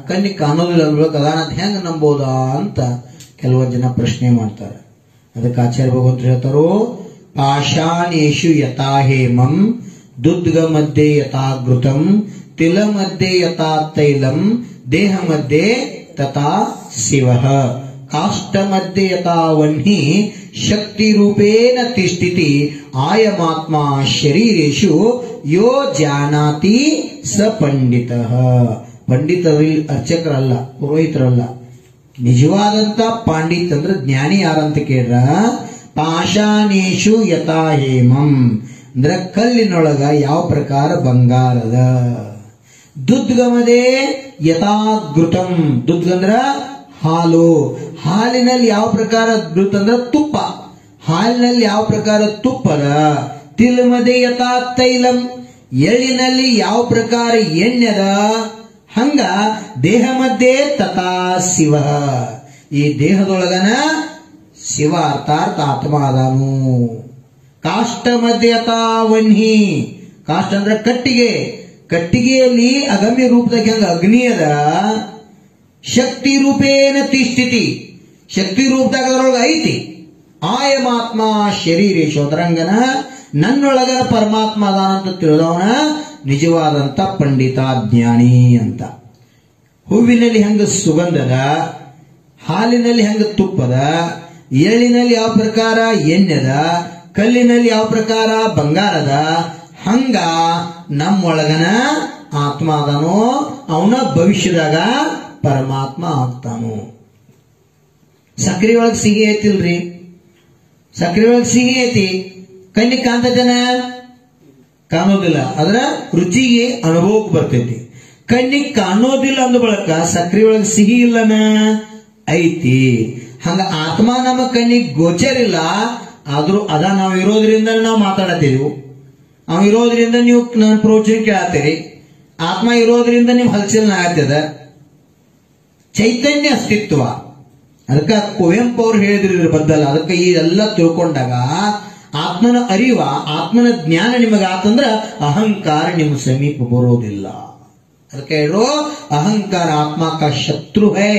ಕಣ್ಣಿ ಕಾಣೋದಿಲ್ಲ ಅಂದ್ರೊಳಗೆ ಹೆಂಗ್ ನಂಬೋದಾ ಅಂತ ಕೆಲವೊಂದು ಜನ ಪ್ರಶ್ನೆ ಮಾಡ್ತಾರೆ. ಅದಕ್ಕೆ ಆಚಾರ್ಯ ಭಗವಂತರು ಹೇಳ್ತಾರೋ, ಪಾಷಾಣೇಶು ಯಥಾ ಹೇಮಂ ದುದ್ಗ ಮಧ್ಯೆ ಯಥಾ ಘೃತಂ, ತಿಲ ಮಧ್ಯೆ ಯಥಾ ತೈಲಂ, ದೇಹ ಮಧ್ಯೆ ತಥಾ ಶಿವ, ಕಾಷ್ಟ ಮಧ್ಯೆ ಯಥಾ ವಹ್ನಿ, ಶಕ್ತಿ ರೂಪೇಣ ತಿಷ್ಠಿತಿ, ಆಯಮಾತ್ಮ ಶರೀರೇಶು ಯೋ ಜಾನಾತಿ ಸ ಪಂಡಿತ. ಪಂಡಿತರು ಅರ್ಚಕರಲ್ಲ, ಪುರೋಹಿತರಲ್ಲ. ನಿಜವಾದಂತ ಪಾಂಡಿತ್ ಅಂದ್ರೆ ಜ್ಞಾನಿ ಯಾರಂತ ಕೇಳ್ರ? ಪಾಷಾಣೇಶು ಯಥಾ ಹೇಮಂ. ಅಂದ್ರ ಕಲ್ಲಿನೊಳಗ ಯಾವ ಪ್ರಕಾರ ಬಂಗಾರದ? ದುದ್ಗಮದೆ ಯಥಾ ದುದ್ಗಂದ್ರ ಹಾಲು. ಹಾಲಿನಲ್ಲಿ ಯಾವ ಪ್ರಕಾರ ಘೃತ ಅಂದ್ರ ತುಪ್ಪ. ಹಾಲಿನಲ್ಲಿ ಯಾವ ಪ್ರಕಾರ ತುಪ್ಪದ? ತಿಲ್ಮದೆ ಯಥಾ ತೈಲಂ. ಎಳ್ಳಿನಲ್ಲಿ ಯಾವ ಪ್ರಕಾರ ಎಣ್ಣೆದ? ಹಂಗ ದೇಹ ಮಧ್ಯೆ ತಥಾ ಶಿವ. ಈ ದೇಹದೊಳಗನ ಶಿವ ಅರ್ಥಾರ್ಥ ಆತ್ಮ ಅದಾನು ಕಾಷ್ಟ ಮಧ್ಯತಾ ವನ್ಹಿ. ಕಾಷ್ಟ ಅಂದ್ರೆ ಕಟ್ಟಿಗೆ. ಕಟ್ಟಿಗೆಯಲ್ಲಿ ಅಗಮ್ಯ ರೂಪದಾಗ ಹೆಂಗ? ಅಗ್ನಿ ಅದ ಶಕ್ತಿ ರೂಪೇನ ತಿಷ್ಠಿತಿ. ಶಕ್ತಿ ರೂಪದಾಗ ಅದರೊಳಗ ಐತಿ. ಆಯಮಾತ್ಮ ಶರೀರೇಶು. ನನ್ನೊಳಗನ ನನ್ನೊಳಗ ಪರಮಾತ್ಮ ಅದಾನಂತ ತಿಳಿದವನ ನಿಜವಾದಂತ ಪಂಡಿತ ಜ್ಞಾನಿ ಅಂತ. ಹೂವಿನಲ್ಲಿ ಹೆಂಗ ಸುಗಂಧದ, ಹಾಲಿನಲ್ಲಿ ಹೆಂಗ ತುಪ್ಪದ, ಎಳ್ಳಿನಲ್ಲಿ ಯಾವ ಪ್ರಕಾರ ಎಣ್ಣೆದ, ಕಲ್ಲಿನಲ್ಲಿ ಯಾವ ಪ್ರಕಾರ ಬಂಗಾರದ, ಹಂಗ ನಮ್ಮೊಳಗನ ಆತ್ಮ ಅದನೋ, ಅವನ ಭವಿಷ್ಯದಾಗ ಪರಮಾತ್ಮ ಆಗ್ತಾನು ಸಕ್ರಿ ಒಳಗ್ ಸಿಗಿ ಐತಿಲ್ರಿ? ಸಕ್ರಿ ಒಳಗ್ ಸಿಗಿ ಐತಿ? ಕಣ್ಣಿಗೆ ಕಾಣ್ತೈತನ? ಕಾಣೋದಿಲ್ಲ. ಅದರ ರುಚಿಗೆ ಅನುಭವಕ್ಕೆ ಬರ್ತೈತಿ. ಕಣ್ಣಿಗೆ ಕಾಣೋದಿಲ್ಲ ಅಂದ ಬಳಕ ಸಕ್ರಿ ಒಳಗೆ ಸಿಹಿ ಇಲ್ಲನ? ಐತಿ. ಹಂಗ ಆತ್ಮ ನಮ್ಮ ಕಣ್ಣಿಗೆ ಗೋಚರಿಲ್ಲ ಆದ್ರೂ ಅದ ನಾವು ಇರೋದ್ರಿಂದ ನಾವು ಮಾತಾಡತ್ತೀವಿ. ಅವ್ ಇರೋದ್ರಿಂದ ನೀವು ನನ್ನ ಪ್ರವಚನ ಕೇಳತ್ತೀರಿ. ಆತ್ಮ ಇರೋದ್ರಿಂದ ನಿಮ್ ಹಲಚಲನ ಆಗತ್ತದ ಚೈತನ್ಯ ಅಸ್ತಿತ್ವ. ಅದಕ್ಕ ಕುವೆಂಪು ಅವ್ರು ಹೇಳಿದ್ರು ಇದ್ರ ಬದ್ದಲ್ಲ ಅದಕ್ಕೆ ಇದೆಲ್ಲ ತಿಳ್ಕೊಂಡಾಗ ಆತ್ಮನ ಅರಿವ, ಆತ್ಮನ ಜ್ಞಾನ ನಿಮಗೆ ಆತಂದ್ರ ಅಹಂಕಾರ ನಿಮ್ಮ ಸಮೀಪ ಬರೋದಿಲ್ಲ. ಅದಕ್ಕೆ ಹೇಳೋ, ಅಹಂಕಾರ ಆತ್ಮ ಕಾ ಶತ್ರು ಹೇ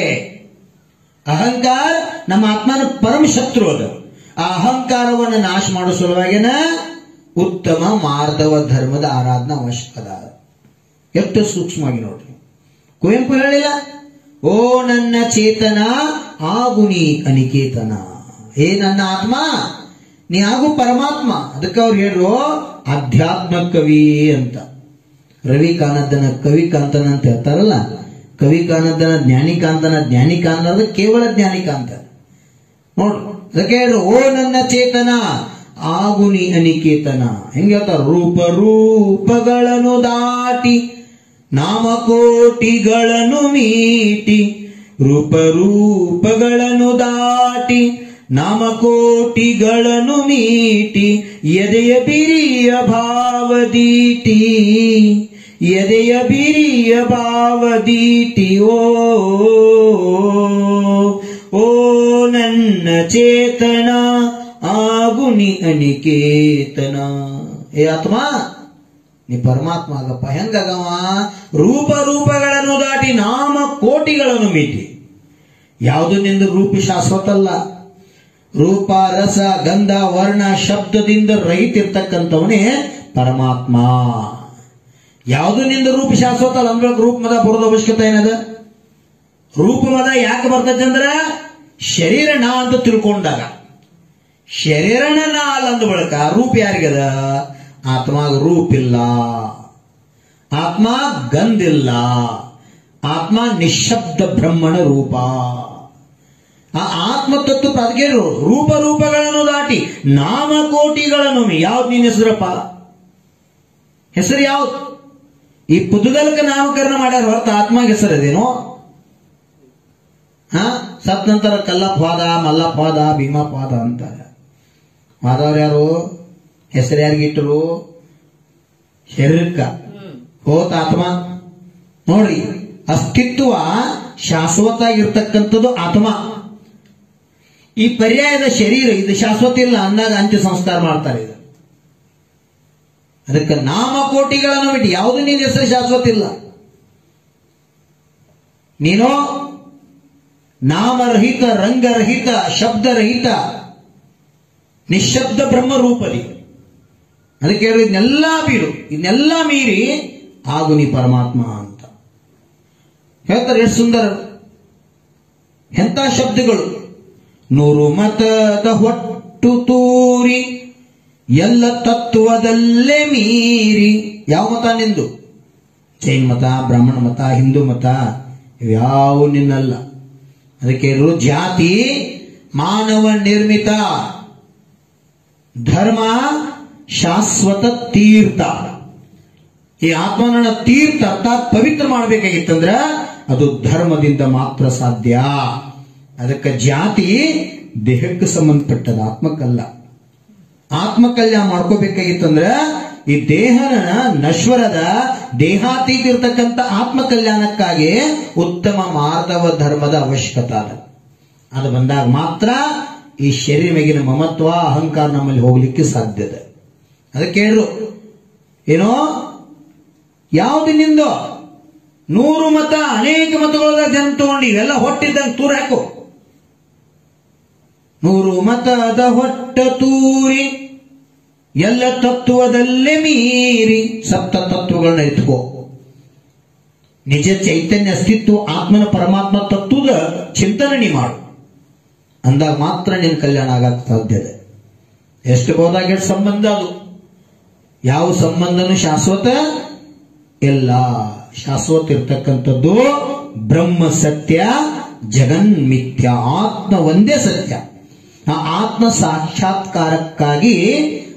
ಅಹಂಕಾರ ನಮ್ಮ ಆತ್ಮನ ಪರಮ ಶತ್ರು ಅದು. ಆ ಅಹಂಕಾರವನ್ನು ನಾಶ ಮಾಡೋ ಸಲುವಾಗಿನ ಉತ್ತಮ ಮಾರ್ಧವ ಧರ್ಮದ ಆರಾಧನಾ ಅವಶ್ಯಕದ. ಎಷ್ಟು ಸೂಕ್ಷ್ಮವಾಗಿ ನೋಡ್ರಿ. ಕುವೆಂಪು ಹೇಳಿಲ್ಲ, ಓ ನನ್ನ ಚೇತನ ಆಗುನಿ ಅನಿಕೇತನ. ಹೇ ನನ್ನ ಆತ್ಮ ನೀ ಹಾಗೂ ಪರಮಾತ್ಮ. ಅದಕ್ಕೆ ಅವ್ರು ಹೇಳ್ರು ಅಧ್ಯಾತ್ಮ ಕವಿ ಅಂತ. ರವಿ ಕಾನದ್ದನ ಕವಿ ಕಾಂತನ ಅಂತ ಹೇಳ್ತಾರಲ್ಲ? ಕವಿ ಕಾನದ್ದನ ಜ್ಞಾನಿ ಕಾಂತನ ಜ್ಞಾನಿ ಕಾಂತ ಅಂದ್ರೆ ಕೇವಲ ಜ್ಞಾನಿಕಾಂತ. ನೋಡ್ರಿ ಅದಕ್ಕೆ ಹೇಳ್ರು, ಓ ನನ್ನ ಚೇತನ, ಆಗು ನೀ ಅನಿಕೇತನ. ಹೆಂಗೆ ಹೇಳ್ತಾರ? ರೂಪ ರೂಪಗಳನ್ನು ದಾಟಿ, ನಾಮಕೋಟಿಗಳನ್ನು ಮೀಟಿ, ರೂಪ ರೂಪಗಳನ್ನು ದಾಟಿ ನಾಮಕೋಟಿಗಳನ್ನು ಮೀಟಿ, ಎದೆಯ ಬಿರಿಯ ಭಾವದೀಟಿ, ಎದೆಯ ಬಿರಿಯ ಭಾವದೀಟಿ, ಓ ಓ, ನನ್ನ ಚೇತನ ಆಗುನಿ ಅನಿಕೇತನ. ಏ ಆತ್ಮ, ನೀ ಪರಮಾತ್ಮ ಆಗಪ್ಪ, ಹೆಂಗಗವ? ರೂಪ ರೂಪಗಳನ್ನು ದಾಟಿ ನಾಮ ಕೋಟಿಗಳನ್ನು ಮೀಟಿ. ಯಾವುದು ನಿಂದು ರೂಪಿ ಶಾಶ್ವತ ಅಲ್ಲ ರೂಪ, ರಸ, ಗಂಧ, ವರ್ಣ, ಶಬ್ದದಿಂದ ರಹಿತಿರ್ತಕ್ಕಂಥವನೇ ಪರಮಾತ್ಮ. ಯಾವುದು ನಿಂದ ರೂಪ ಶಾಶ್ವತ ಅಂದ್ರೆ ರೂಪ ಮದ ಬರೋದು ಅವಶ್ಯಕತೆ ಏನದ? ರೂಪ ಮದ ಯಾಕೆ ಬರ್ತೈತೆ ಅಂದ್ರ ಶರೀರ ನಾ ಅಂತ ತಿಳ್ಕೊಂಡಾಗ. ಶರೀರನ ನಾ ಅಲ್ಲ ಅಂದ ಬಳಿಕ ರೂಪ ಯಾರಿಗದ? ಆತ್ಮಾಗ ರೂಪ ಇಲ್ಲ. ಆತ್ಮ ಗಂಧಿಲ್ಲ. ಆತ್ಮ ನಿಶಬ್ದ ಬ್ರಹ್ಮಣ ರೂಪ. ಆ ಆತ್ಮ ತತ್ವ ಅದಕ್ಕೆ ರೂಪ ರೂಪಗಳನ್ನು ದಾಟಿ ನಾಮಕೋಟಿಗಳನ್ನು ಯಾವ್ದು ನಿನ್ನ ಹೆಸರಪ್ಪ? ಹೆಸರು ಯಾವ್ದು? ಈ ಪುದುಗಲ್ಕ ನಾಮಕರಣ ಮಾಡ್ಯಾರ ಹೊರತ ಆತ್ಮ ಹೆಸರು ಅದೇನೋ ಹಾ? ಸತ್ ನಂತರ ಕಲ್ಲಪ್ಪಾದ, ಮಲ್ಲಪ್ಪಾದ, ಭೀಮಪ್ಪಾದ ಅಂತಾರೆ ಮಾದವ್ರು ಯಾರು? ಹೆಸರು ಯಾರಿಗಿಟ್ಟರು ಶರೀರಕ್ಕ. ಹೋತ ಆತ್ಮ. ನೋಡ್ರಿ, ಅಸ್ತಿತ್ವ ಶಾಶ್ವತ ಆಗಿರ್ತಕ್ಕಂಥದ್ದು ಆತ್ಮ. ಈ ಪರ್ಯಾಯದ ಶರೀರ ಇದು ಶಾಶ್ವತ ಇಲ್ಲ ಅಂದಾಗ ಅಂತ್ಯ ಸಂಸ್ಕಾರ ಮಾಡ್ತಾರೆ ಇದು. ಅದಕ್ಕೆ ನಾಮಕೋಟಿಗಳನ್ನು ಬಿಟ್ಟು ಯಾವುದು ನಿನ್ನ ಹೆಸರು ಶಾಶ್ವತ ಇಲ್ಲ ನೀನು ನಾಮರಹಿತ, ರಂಗರಹಿತ, ಶಬ್ದರಹಿತ ನಿಶಬ್ದ ಬ್ರಹ್ಮ ರೂಪದಿ ಅದಕ್ಕೆ ಇದನ್ನೆಲ್ಲ ಬೀಡು, ಇದನ್ನೆಲ್ಲ ಮೀರಿ ಆಗು ನೀ ಪರಮಾತ್ಮ ಅಂತ. ಹೇಳ್ತಾರೆ, ಎಷ್ಟು ಸುಂದರ. ಎಂತ ಶಬ್ದಗಳು. ನೂರು ಮತದ ಹೊಟ್ಟು ತೂರಿ, ಎಲ್ಲ ತತ್ವದಲ್ಲೇ ಮೀರಿ. ಯಾವ ಮತ ನಿಂದು? ಜೈನ್ ಮತ, ಬ್ರಾಹ್ಮಣ ಮತ, ಹಿಂದೂ ಮತ ಯಾವ ನಿನ್ನಲ್ಲ. ಅದಕ್ಕೆ ಜಾತಿ ಮಾನವ ನಿರ್ಮಿತ. ಧರ್ಮ ಶಾಶ್ವತ ತೀರ್ಥ. ಈ ಆತ್ಮನನ್ನ ತೀರ್ಥ ಅರ್ಥ ಪವಿತ್ರ ಮಾಡಬೇಕಾಗಿತ್ತಂದ್ರ ಅದು ಧರ್ಮದಿಂದ ಮಾತ್ರ ಸಾಧ್ಯ. ಅದಕ್ಕೆ ಜಾತಿ ದೇಹಕ್ಕೆ ಸಂಬಂಧಪಟ್ಟದ ಆತ್ಮಕ್ಕಲ್ಲ ಆತ್ಮಕಲ್ಯಾಣ ಮಾಡ್ಕೋಬೇಕಾಗಿತ್ತಂದ್ರ ಈ ದೇಹನ ನಶ್ವರದ ದೇಹಾತೀತ ಇರ್ತಕ್ಕಂಥ ಆತ್ಮ ಕಲ್ಯಾಣಕ್ಕಾಗಿ ಉತ್ತಮ ಮಾರ್ಧವ ಧರ್ಮದ ಅವಶ್ಯಕತೆ ಅದ ಅದು ಬಂದಾಗ ಮಾತ್ರ ಈ ಶರೀರ ಮೇಗಿನ ಮಮತ್ವ, ಅಹಂಕಾರ ನಮ್ಮಲ್ಲಿ ಹೋಗ್ಲಿಕ್ಕೆ ಇದೆ ಅದಕ್ಕೆ ಹೇಳ್ರು, ಏನೋ ಯಾವ್ದು ನಿಂದು ನೂರು ಮತ ಅನೇಕ ಮತಗಳ ಜನ ತಗೊಂಡು ಇವೆಲ್ಲ ಹೊಟ್ಟಿದ್ದಂಗೆ ತೂರ್ ಹಾಕು ನೂರು ಮತದ ಹೊಟ್ಟ ತೂರಿ, ಎಲ್ಲ ತತ್ವದಲ್ಲೇ ಮೀರಿ, ಸಪ್ತ ತತ್ವಗಳನ್ನ ಎತ್ಕೋ. ನಿಜ ಚೈತನ್ಯ ಅಸ್ತಿತ್ವ, ಆತ್ಮನ ಪರಮಾತ್ಮ ತತ್ವದ ಚಿಂತನೆ ನೀ ಮಾಡು. ಅಂದಾಗ ಮಾತ್ರ ನಿನ್ನ ಕಲ್ಯಾಣ ಆಗಕ್ಕೆ ಸಾಧ್ಯತೆ ಎಷ್ಟು ಹೋದಾಗ ಸಂಬಂಧ ಅದು? ಯಾವ ಸಂಬಂಧನೂ ಶಾಶ್ವತ ಎಲ್ಲ ಶಾಶ್ವತ ಇರ್ತಕ್ಕಂಥದ್ದು ಬ್ರಹ್ಮ ಸತ್ಯ, ಜಗನ್ ಮಿಥ್ಯ, ಆತ್ಮ ಒಂದೇ ಸತ್ಯ. ಆ ಆತ್ಮ ಸಾಕ್ಷಾತ್ಕಾರಕ್ಕಾಗಿ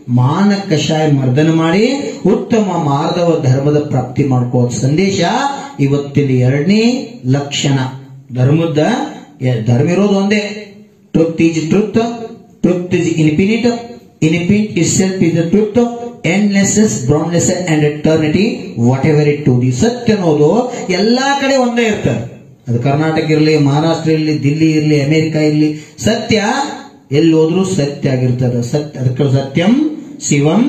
ಮಾನ ಕಷಾಯ ಮರ್ದನ ಮಾಡಿ ಉತ್ತಮ ಮಾರ್ಗವ ಧರ್ಮದ ಪ್ರಾಪ್ತಿ ಮಾಡ್ಕೋ ಸಂದೇಶ ಇವತ್ತಿನ ಎರಡನೇ ಲಕ್ಷಣ. ಧರ್ಮದ ಧರ್ಮ ಇರೋದು ಒಂದೇ. Truth is truth truth is infinite infinite is self is truth endless boundless and eternity whatever it to the ಸತ್ಯ ಅನ್ನೋದು ಎಲ್ಲಾ ಕಡೆ ಒಂದೇ ಇರ್ತದೆ. ಅದು ಕರ್ನಾಟಕ ಇರಲಿ, ಮಹಾರಾಷ್ಟ್ರ ಇರಲಿ, ದಿಲ್ಲಿ ಇರಲಿ, ಅಮೆರಿಕ ಇರಲಿ, ಸತ್ಯ ಎಲ್ಲಿ ಹೋದ್ರೂ ಸತ್ಯ ಆಗಿರ್ತದ. ಸತ್ಯ ಅದಕ್ಕೆ ಸತ್ಯಂ ಶಿವಂ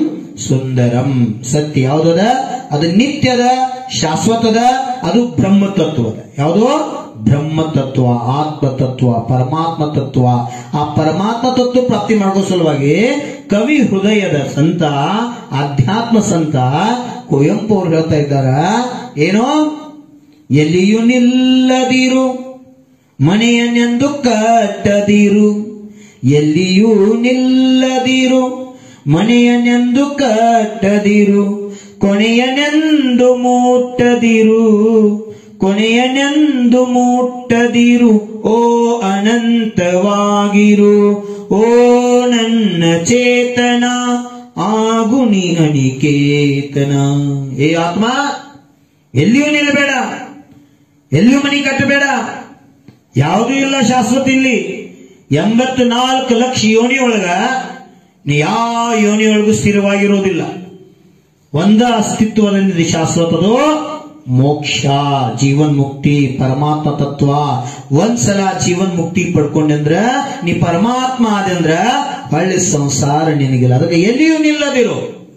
ಸುಂದರಂ. ಸತ್ಯ ಯಾವ್ದದ? ಅದು ನಿತ್ಯದ, ಶಾಶ್ವತದ, ಅದು ಬ್ರಹ್ಮ ತತ್ವದ ಯಾವುದು? ಬ್ರಹ್ಮ ತತ್ವ ಆತ್ಮ ತತ್ವ ಪರಮಾತ್ಮ ತತ್ವ ಆ ಪರಮಾತ್ಮ ತತ್ವ ಪ್ರಾಪ್ತಿ ಮಾಡೋ ಸಲುವಾಗಿ ಕವಿ ಹೃದಯದ ಸಂತ ಅಧ್ಯಾತ್ಮ ಸಂತ ಕುವೆಂಪು ಅವ್ರು ಹೇಳ್ತಾ ಇದ್ದಾರ, ಏನೋ? ಎಲ್ಲಿಯೂ ನಿಲ್ಲದಿರು ಮನೆಯನ್ನೆಂದು ಕಟ್ಟದಿರು. ಎಲ್ಲಿಯೂ ನಿಲ್ಲದಿರು, ಮನೆಯನೆಂದು ಕಟ್ಟದಿರು, ಕೊನೆಯನೆಂದು ಮುಟ್ಟದಿರು ಕೊನೆಯನೆಂದು ಮುಟ್ಟದಿರು, ಓ ಅನಂತವಾಗಿರು, ಓ ನನ್ನ ಚೇತನ ಆಗು ನೀ ಅನಿಕೇತನ ಏ ಆತ್ಮ, ಎಲ್ಲಿಯೂ ನಿಲ್ಲಬೇಡ, ಎಲ್ಲಿಯೂ ಮನೆ ಕಟ್ಟಬೇಡ, ಯಾವುದೂ ಇಲ್ಲ ಶಾಶ್ವತ ಇಲ್ಲಿ. ಎಂಬತ್ತು ನಾಲ್ಕು ಲಕ್ಷ ಯೋನಿಯೊಳಗ ನೀ ಯಾವ ಯೋನಿಯೊಳಗೂ ಸ್ಥಿರವಾಗಿರೋದಿಲ್ಲ ಒಂದ ಅಸ್ತಿತ್ವದಲ್ಲಿ ಶಾಶ್ವತದು ಮೋಕ್ಷ ಜೀವನ್ ಮುಕ್ತಿ ಪರಮಾತ್ಮ ತತ್ವ. ಒಂದ್ಸಲ ಜೀವನ್ ಮುಕ್ತಿ ಪಡ್ಕೊಂಡಂದ್ರ, ನೀ ಪರಮಾತ್ಮ ಆದಂದ್ರ ಹಳ್ಳಿ ಸಂಸಾರ ನಿನಗಿಲ್ಲ. ಅದಕ್ಕೆ ಎಲ್ಲಿಯೂ ನಿಲ್ಲದಿರು.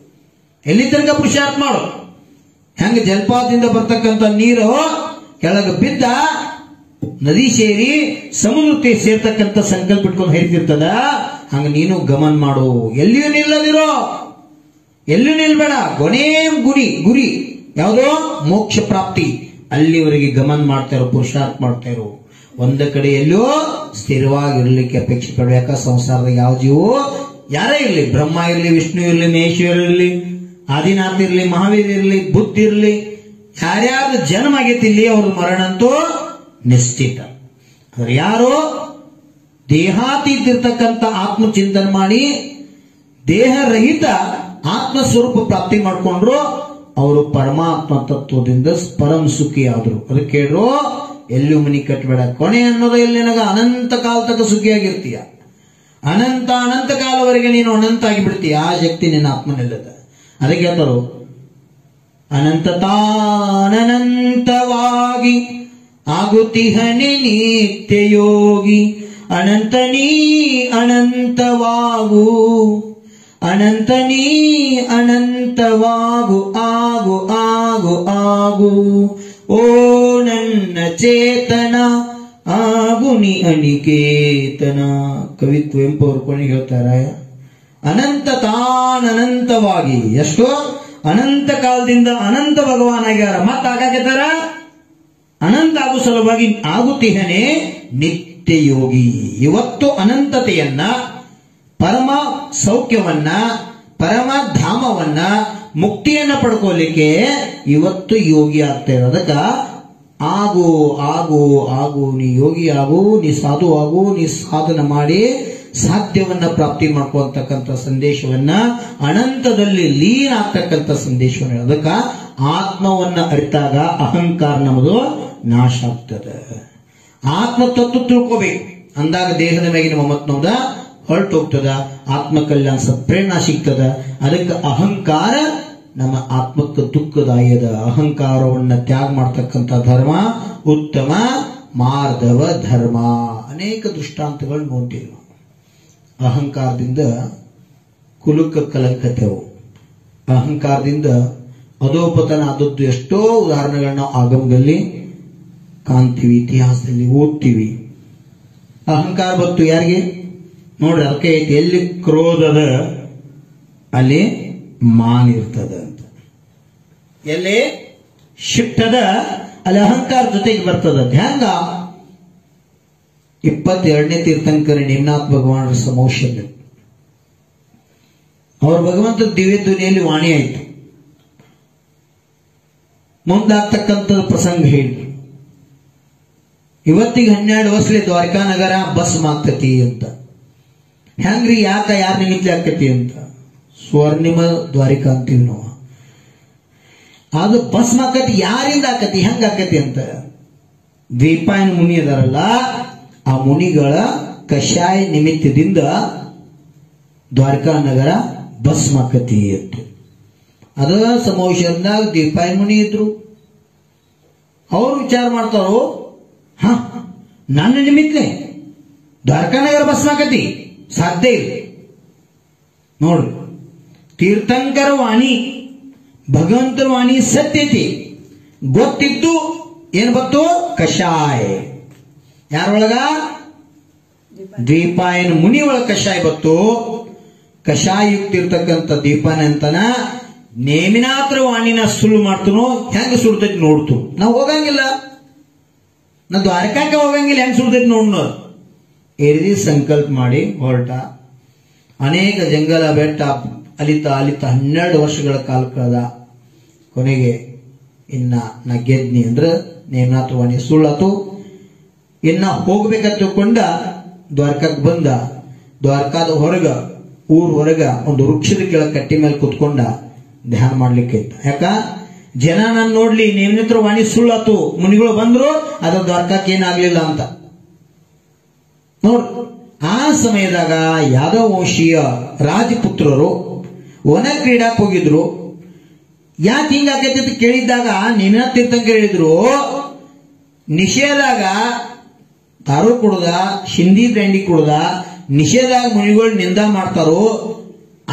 ಎಲ್ಲಿ ತನಕ ಪುರುಷಾರ್ಥ ಮಾಡು. ಹೆಂಗ ಜಲಪಾತದಿಂದ ಬರ್ತಕ್ಕಂಥ ನೀರು ಕೆಳಗೆ ಬಿದ್ದ ನದಿ ಸೇರಿ ಸಮುದ್ರಕ್ಕೆ ಸೇರ್ತಕ್ಕಂಥ ಸಂಕಲ್ಪ ಇಟ್ಕೊಂಡು ಹರಿತಿರ್ತದ ಹಂಗ ನೀನು ಗಮನ ಮಾಡು. ಎಲ್ಲಿಯೂ ನಿಲ್ಲದಿರೋ ಎಲ್ಲಿ ನಿಲ್ಬೇಡ. ಕೊನೇ ಗುರಿ ಗುರಿ. ಯಾವುದೋ? ಮೋಕ್ಷ ಪ್ರಾಪ್ತಿ. ಅಲ್ಲಿವರೆಗೆ ಗಮನ ಮಾಡ್ತಾ ಇರೋ, ಪುರುಷಾರ್ಥ ಮಾಡ್ತಾ ಇರೋ. ಒಂದ ಕಡೆ ಎಲ್ಲೋ ಸ್ಥಿರವಾಗಿರ್ಲಿಕ್ಕೆ ಅಪೇಕ್ಷೆ ಪಡಬೇಕ. ಸಂಸಾರದ ಯಾವ ಜೀವೋ ಯಾರೇ ಇರಲಿ. ಬ್ರಹ್ಮ ಇರಲಿ, ವಿಷ್ಣು ಇರಲಿ ಮಹೇಶ್ವರ ಇರಲಿ, ಆದಿನಾಥ್ ಇರಲಿ, ಮಹಾವೀರ್ ಇರಲಿ, ಬುದ್ಧ ಇರಲಿ, ಯಾರ್ಯಾರು ಜನ್ಮ ಆಗೈತಿ ಇಲ್ಲಿ, ಅವ್ರ ಮರಣ ಅಂತೂ ನಿಶ್ಚಿತ. ಅಂದ್ರೆ ಯಾರು ದೇಹಾತೀತಿರ್ತಕ್ಕಂಥ ಆತ್ಮ ಚಿಂತನೆ ಮಾಡಿ ದೇಹರಹಿತ ಆತ್ಮ ಸ್ವರೂಪ ಪ್ರಾಪ್ತಿ ಮಾಡಿಕೊಂಡ್ರು ಅವರು ಪರಮಾತ್ಮ ತತ್ವದಿಂದ ಪರಂ ಸುಖಿ ಆದ್ರು ಅದಕ್ಕೆ ಹೇಳ್ರು ಎಲ್ಲೂ ಮನಿ ಕಟ್ಟಬೇಡ ಕೊನೆ ಅನ್ನೋದು ಎಲ್ಲಿ ನನಗ ಅನಂತ ಕಾಲ ತಕ್ಕ ಸುಖಿಯಾಗಿರ್ತೀಯ? ಅನಂತ ಅನಂತ ಕಾಲವರೆಗೆ ನೀನು ಅನಂತ ಆಗಿಬಿಡ್ತೀಯ ಆ ಶಕ್ತಿ ನಿನ್ನ ಆತ್ಮನಿಲ್ಲದ. ಅದಕ್ಕೆ ಹೇಳ್ತಾರು ಅನಂತತಾನಂತವಾಗಿ ಆಗುತ್ತಿಹನೆ ನಿತ್ಯ ಯೋಗಿ ಅನಂತ ನೀ ಅನಂತವಾಗು ಅನಂತನೀ ಅನಂತವಾಗು, ಆಗು ಆಗು ಆಗು. ಓ ನನ್ನ ಚೇತನ, ಆಗು ನೀ ಅನಿಕೇತನ. ಕವಿ ಕುವೆಂಪು ಅವರು ಕೊನೆಗೆ ಹೇಳ್ತಾರೆ ಅನಂತ ತಾನಂತವಾಗಿ ಎಷ್ಟೋ ಅನಂತ ಕಾಲದಿಂದ ಅನಂತ ಭಗವಾನ್ ಆಗ್ಯಾರ. ಮತ್ತ ಅನಂತ ಆಗೋ ಸಲುವಾಗಿ ಆಗುತ್ತಿಹನೆ ನಿತ್ಯ ಯೋಗಿ ಇವತ್ತು ಅನಂತತೆಯನ್ನ, ಪರಮ ಸೌಖ್ಯವನ್ನ, ಪರಮ ಧಾಮವನ್ನ, ಮುಕ್ತಿಯನ್ನ ಪಡ್ಕೋಲಿಕ್ಕೆ ಇವತ್ತು ಯೋಗಿ ಆಗ್ತಾ ಇರೋದಕ್ಕ ಆಗು ಆಗು ಆಗು, ನೀ ಯೋಗಿ ಆಗು, ನೀ ಸಾಧು ಆಗು, ನೀ ಸಾಧನ ಮಾಡಿ ಸಾಧ್ಯವನ್ನ ಪ್ರಾಪ್ತಿ ಮಾಡ್ಕೊಳ್ತಕ್ಕಂಥ ಸಂದೇಶವನ್ನ ಅನಂತದಲ್ಲಿ ಲೀನ್ ಆಗ್ತಕ್ಕಂಥ ಸಂದೇಶವನ್ನ ಅದಕ್ಕ ಆತ್ಮವನ್ನ ಅರಿತಾಗ ಅಹಂಕಾರ ನಮ್ಮದು ನಾಶ ಆಗ್ತದೆ ಆತ್ಮ ತತ್ವ ತಿಳ್ಕೋಬೇಕು. ಅಂದಾಗ ದೇಹದ ಮೇಗಿನ ಮಮತ್ ನಮ್ದ ಹೊರಟು ಹೋಗ್ತದ ಆತ್ಮ ಕಲ್ಯಾಣ ಸಪ್ರೇರಣ ಸಿಗ್ತದ. ಅದಕ್ಕೆ ಅಹಂಕಾರ ನಮ್ಮ ಆತ್ಮಕ್ಕೆ ದುಃಖದಾಯದ. ಅಹಂಕಾರವನ್ನ ತ್ಯಾಗ ಮಾಡ್ತಕ್ಕಂಥ ಧರ್ಮ ಉತ್ತಮ ಮಾರ್ಧವ ಧರ್ಮ. ಅನೇಕ ದೃಷ್ಟಾಂತಗಳು ನೋಡ್ತೀವಿ ಅಹಂಕಾರದಿಂದ ಕುಲುಕ ಕಲಕತೆವು. ಅಹಂಕಾರದಿಂದ ಅಧೋಪತನ ಆದದ್ದು ಎಷ್ಟೋ ಉದಾಹರಣೆಗಳನ್ನ ಆಗಮದಲ್ಲಿ ಕಾಣ್ತೀವಿ, ಇತಿಹಾಸದಲ್ಲಿ ಓದ್ತೀವಿ. ಅಹಂಕಾರ ಬತ್ತು ಯಾರಿಗೆ? ನೋಡ್ರಿ, ಅದಕ್ಕೆ ಐತಿ ಎಲ್ಲಿ ಕ್ರೋಧದ ಅಲ್ಲಿ ಮಾನ್ ಇರ್ತದ ಅಂತ. ಎಲ್ಲಿ? ಶಿಟ್ಟದ ಅಲ್ಲಿ ಅಹಂಕಾರ ಜೊತೆಗೆ ಬರ್ತದ. ಧ್ಯಾಂಗ ಇಪ್ಪತ್ತೆರಡನೇ ತೀರ್ಥಂಕರ ನಿಮ್ನಾಥ್ ಭಗವಾನರ ಸಮೋಷನ್ ಅವ್ರ ಭಗವಂತ ದಿವ್ಯ ಧ್ವನಿಯಲ್ಲಿ ವಾಣಿ ಆಯಿತು. ಮುಂದಾಗ್ತಕ್ಕಂಥ ಪ್ರಸಂಗ ಹೇಳಿ. ಇವತ್ತಿಗೆ ಹನ್ನೆರಡು ವರ್ಷಲಿ ದ್ವಾರಕಾ ನಗರ ಬಸ್ ಮಾಗ್ತತಿ ಅಂತ. ಹೆಂಗ್ರಿ, ಯಾಕ, ಯಾರ ನಿಮಿತ್ತ ಆಕತಿ ಅಂತ. ಸ್ವರ್ಣಿಮ ದ್ವಾರಿಕಾ ಅಂತೀವಿ ನಾವು. ಅದು ಬಸ್ ಮಾಕತಿ ಯಾರಿಂದ ಆಕತಿ, ಹೆಂಗ ಆಕತಿ ಅಂತ. ದ್ವೀಪಾಯನ ಮುನಿ ಅದಾರಲ್ಲ, ಆ ಮುನಿಗಳ ಕಷಾಯ ನಿಮಿತ್ತದಿಂದ ದ್ವಾರಕಾ ನಗರ ಬಸ್ ಮಾಕತಿ ಅಂತ. ಅದ ಸಮೋಷನ್ದಾಗ ದೀಪಾಯಿ ಮುನಿ ಇದ್ರು. ಅವ್ರು ವಿಚಾರ ಮಾಡ್ತಾರೋ, ಹ, ನನ್ನ ನಿಮಿತ್ತ ದ್ವಾರಕಾನಗರ ಬಸ್ನಾಕತಿ ಸಾಧ್ಯ ಇಲ್ಲ. ನೋಡ್ರಿ ತೀರ್ಥಂಕರ ವಾಣಿ ಭಗವಂತರ ವಾಣಿ ಸತ್ಯತೆ ಗೊತ್ತಿದ್ದು ಏನ್ ಬತ್ತು ಕಷಾಯ. ಯಾರೊಳಗ? ದೀಪಾಯನ ಮುನಿ ಒಳಗ ಕಷಾಯ ಬತ್ತು ಕಷಾಯ ಯುಕ್ತಿರ್ತಕ್ಕಂಥ ದೀಪಾಯನ ಅಂತನ ನೇಮಿನಾತ್ರ ವಾಣಿನ ಸುಳ್ಳು ಮಾಡ್ತನೋ, ಹೆಂಗ ಸುಡ್ತೈತಿ ನೋಡ್ತು. ನಾವು ಹೋಗಂಗಿಲ್ಲ. ನಾ ದ್ವಾರಕಾಕ ಹೋಗಂಗಿಲ್ಲ, ಹೆಂಗ್ ಸುಡ್ತೈತಿ ನೋಡ್ನೋ. ಎರಿದಿ ಸಂಕಲ್ಪ ಮಾಡಿ ಹೊರಟ. ಅನೇಕ ಜಂಗಲ ಬೆಟ್ಟ ಅಲಿತ ಅಲಿತ ಹನ್ನೆರಡು ವರ್ಷಗಳ ಕಾಲ ಕಳೆದ ಕೊನೆಗೆ ಇನ್ನ ನಾ ಗೆದ್ನಿ ಅಂದ್ರ ನೇಮನಾಥ ವಾಣಿ ಸುಳ್ಳಾತು ಇನ್ನ ಹೋಗ್ಬೇಕಂತ ತಿಳ್ಕೊಂಡ ದ್ವಾರಕಾಕ್ ಬಂದ. ದ್ವಾರಕಾದ ಹೊರಗ, ಊರ್ ಹೊರಗ ಒಂದು ವೃಕ್ಷದ ಕೆಳಗೆ ಕಟ್ಟಿ ಮೇಲೆ ಕುತ್ಕೊಂಡ. ಧ್ಯಾನ ಮಾಡ್ಲಿಕ್ಕೆ ಯಾಕ? ಜನ ನಾನು ನೋಡ್ಲಿ ನೇಮನಿತ್ರ ವಾಣಿ ಸುಳ್ಳಾತು. ಮುನಿಗಳು ಬಂದ್ರು ಅದ್ರ ದರ್ಕಕ್ಕೆ ಏನಾಗ್ಲಿಲ್ಲ ಅಂತ. ನೋಡ್, ಆ ಸಮಯದಾಗ ಯಾದವ ವಂಶೀಯ ರಾಜಪುತ್ರರು ವನ ಕ್ರೀಡಾಕ್ ಹೋಗಿದ್ರು. ಯಾಕೆ ಹಿಂಗಾಕೈತಿ ಅಂತ ಕೇಳಿದ್ದಾಗ ನಿನ್ನ ಹೇಳಿದ್ರು, ನಿಷೇಧಾಗ ದಾರು ಕುಡ್ದ, ಶಿಂದಿ ದಂಡಿ ಕುಡ್ದ, ನಿಷೇಧಾಗ ಮುನಿಗಳು ನಿಂದ ಮಾಡ್ತಾರೋ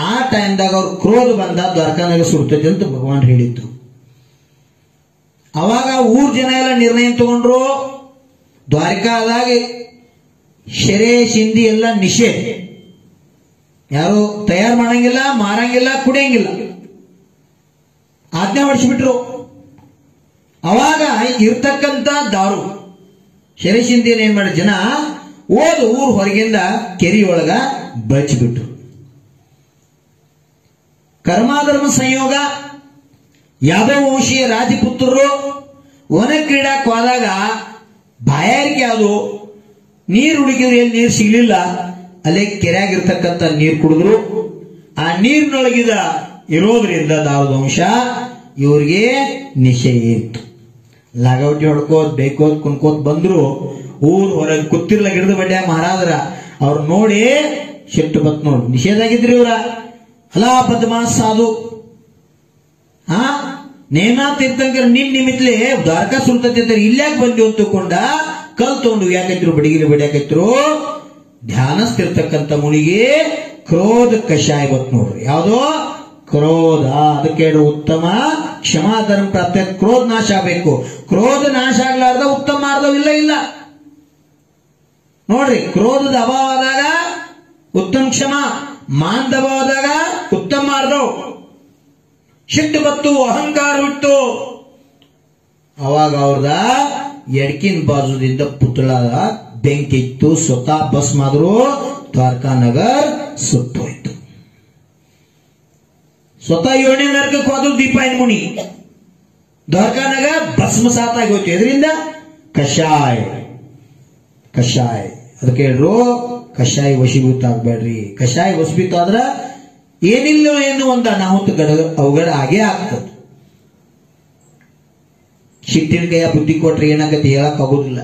ಆ ಟೈಮ್ದಾಗ ಅವ್ರ ಕ್ರೋಧ ಬಂದ ದ್ವಾರಕಾನಾಗ ಸುಡ್ತೈತಿ ಅಂತ ಭಗವಾನ್ ಹೇಳಿದ್ರು. ಅವಾಗ ಊರ್ ಜನ ಎಲ್ಲ ನಿರ್ಣಯ ತಗೊಂಡ್ರು. ದ್ವಾರಕಾದಾಗ ಶೆರೆ ಶಿಂದಿ ಎಲ್ಲ ನಿಷೇಧ. ಯಾರು ತಯಾರು ಮಾಡಂಗಿಲ್ಲ, ಮಾರಂಗಿಲ್ಲ, ಕುಡಿಯಂಗಿಲ್ಲ. ಆಜ್ಞೆ ಹೊಡಿಸ್ಬಿಟ್ರು ಅವಾಗ ಇರ್ತಕ್ಕಂತ ದಾರು, ಶೆರೆ ಶಿಂದಿನ ಏನ್ ಮಾಡಿದ ಜನ ಓದು ಊರ್ ಹೊರಗಿಂದ ಕೆರಿಯೊಳಗ ಬಚ್ಚಿಬಿಟ್ರು. ಕರ್ಮಾಧರ್ಮ ಸಂಯೋಗ ಯಾದವ ವಂಶೀಯ ರಾಜಪುತ್ರರು ವನ ಕ್ರೀಡಾಕ್ ಹೋದಾಗ ಬಾಯಾರಿಕೆ ಅದು ನೀರು ಹುಡುಕಿದ್ರೆ ಎಲ್ಲಿ ನೀರು ಸಿಗ್ಲಿಲ್ಲ? ಅಲ್ಲೇ ಕೆರೆಯಾಗಿರ್ತಕ್ಕಂಥ ನೀರು ಕುಡಿದ್ರು. ಆ ನೀರಿನೊಳಗಿದ ಇರೋದ್ರಿಂದ ದಾವದ ವಂಶ ಇವ್ರಿಗೆ ನಿಶ್ಚಯ ಇತ್ತು. ಲಗೌಟಿ ಹೊಡ್ಕೋತ್, ಬೇಕೋತ್, ಕುಣ್ಕೋತ್ ಬಂದ್ರು. ಊರ್ ಹೊರಗೆ ಕೂತಿರ್ಲ ಗಿಡದ ಬಡ್ಡ್ಯ ಮಹಾರಾಜರ. ಅವ್ರು ನೋಡಿ, ಶೆಟ್ಟು ಬತ್ ನೋಡಿ ನಿಷೇಧ ಆಗಿದ್ರಿ ಇವ್ರ. ಪದ್ಮಾಸ್ ಸಾಧು. ಹಾ? ನೇನಾ ತೀರ್ಥಂಕರ್ ನಿನ್ ನಿಮಿತ್ಲೆ ದ್ವಾರಕಾ ಸುಲ್ತತಿ ಅಂತ ಇಲ್ಯಾಕ್ ಬಂದಿ ಅಂತ ತಿಳ್ಕೊಂಡ ಕಲ್ ತಗೊಂಡು ಯಾಕೈತ್ರು ಬಡಗಿರಿ ಬಡಿಯಾಕೈತ್ರು ಧ್ಯಾನಸ್ತಿರ್ತಕ್ಕಂಥ ಮುನಿಗೆ ಕ್ರೋಧ ಕಷಾಯ ಬತ್ ನೋಡ್ರಿ. ಯಾವ್ದೋ? ಕ್ರೋಧ. ಅದಕ್ಕೆ ಹೇಳು ಉತ್ತಮ ಕ್ಷಮಾಧರ್ಮ ಪ್ರಾಪ್ತ. ಕ್ರೋಧ ನಾಶ ಆಗಬೇಕು. ಕ್ರೋಧ ನಾಶ ಆಗ್ಲಾರ್ದ ಉತ್ತಮ ಅರ್ಧವಿಲ್ಲ ಇಲ್ಲ ಇಲ್ಲ. ನೋಡ್ರಿ, ಕ್ರೋಧದ ಅಭಾವ ಆದಾಗ ಉತ್ತಮ ಕ್ಷಮ. ಮಾನದ ಅಭಾವ ಆದಾಗ ಉತ್ತಮ ಮಾರ್ಗವು ಸಿಟ್ಟು ಬತ್ತು, ಅಹಂಕಾರ ಬಿಟ್ಟು. ಅವಾಗ ಅವ್ರದ ಎಡ್ಕಿನ ಬಾಜುದಿಂದ ಪುತ್ಳಾದ ಬೆಂಕಿ ಇತ್ತು, ಸ್ವತಃ ಬಸ್ ಮಾದ್ರು ದ್ವಾರಕಾ ನಗರ್ ಸುಟ್ಟೋಯ್ತು ಸ್ವತಃ ಏಳನೇ ನರಕಕ್ಕೆ ಹೋದ್ರು ದೀಪಾಯನ ಮುನಿ ದ್ವಾರಕಾ ನಗರ್ ಭಸ್ಮ ಸಾತಾಗಿ ಹೋಯ್ತು. ಎದರಿಂದ? ಕಷಾಯ. ಕಷಾಯ. ಅದಕ್ಕೆ ಹೇಳ್ರು ಕಷಾಯ ವಶೀಭೂತ ಆಗ್ಬೇಡ್ರಿ ಕಷಾಯ ವಶೀಭೂತ ಆದ್ರ ಏನಿಲ್ಲೋ ಏನು ಒಂದು ಅನಾಹುತ ಗಡ ಅವಘಡ ಆಗೇ ಆಗ್ತದ. ಸಿಟ್ಟಿನ ಕೈಯ ಬುದ್ಧಿ ಕೊಟ್ರೆ ಏನಾಗತ್ತೆ ಹೇಳಕ್ ಆಗೋದಿಲ್ಲ.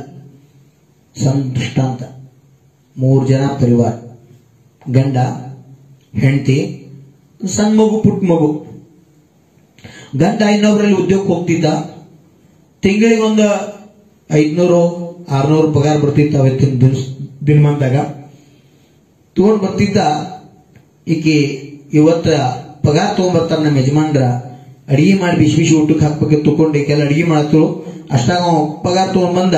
ಸಣ್ಣ ದೃಷ್ಟಾಂತ ಮೂರು ಜನ ಪರಿವಾರ. ಗಂಡ, ಹೆಂಡತಿ ಸಣ್ಣ ಮಗು ಪುಟ್ಟ ಮಗು ಗಂಡ ಇನ್ನೊಬ್ರಲ್ಲಿ ಉದ್ಯೋಗಕ್ಕೆ ಹೋಗ್ತಿದ್ದ. ತಿಂಗಳಿಗೆ ಒಂದು ಐದ್ನೂರು, ಆರ್ನೂರು ಪಗಾರ ಬರ್ತಿತ್ತು ಅವತ್ತಿನ ದಿನ ದಿನಮಾನದಾಗ. ತಗೊಂಡ್ ಬರ್ತಿದ್ದ ಈಕಿ ಇವತ್ತ ಪಗಾರ ತಗೊಂಡ್ಬರ್ತಾರ ನಮ್ಮ ಯಜಮಾನ್ರ. ಅಡಿಗೆ ಮಾಡಿ ಬಿಸಿ ಬಿಸಿ ಊಟಕ್ಕೆ ಹಾಕ್ಬೇಕು ತಗೊಂಡು ಈಕೆಲ್ಲ ಅಡಿಗೆ ಮಾಡತ್ತರು ಅಷ್ಟಾಗ ಪಗಾರ ತಗೊಂಡ್ ಬಂದ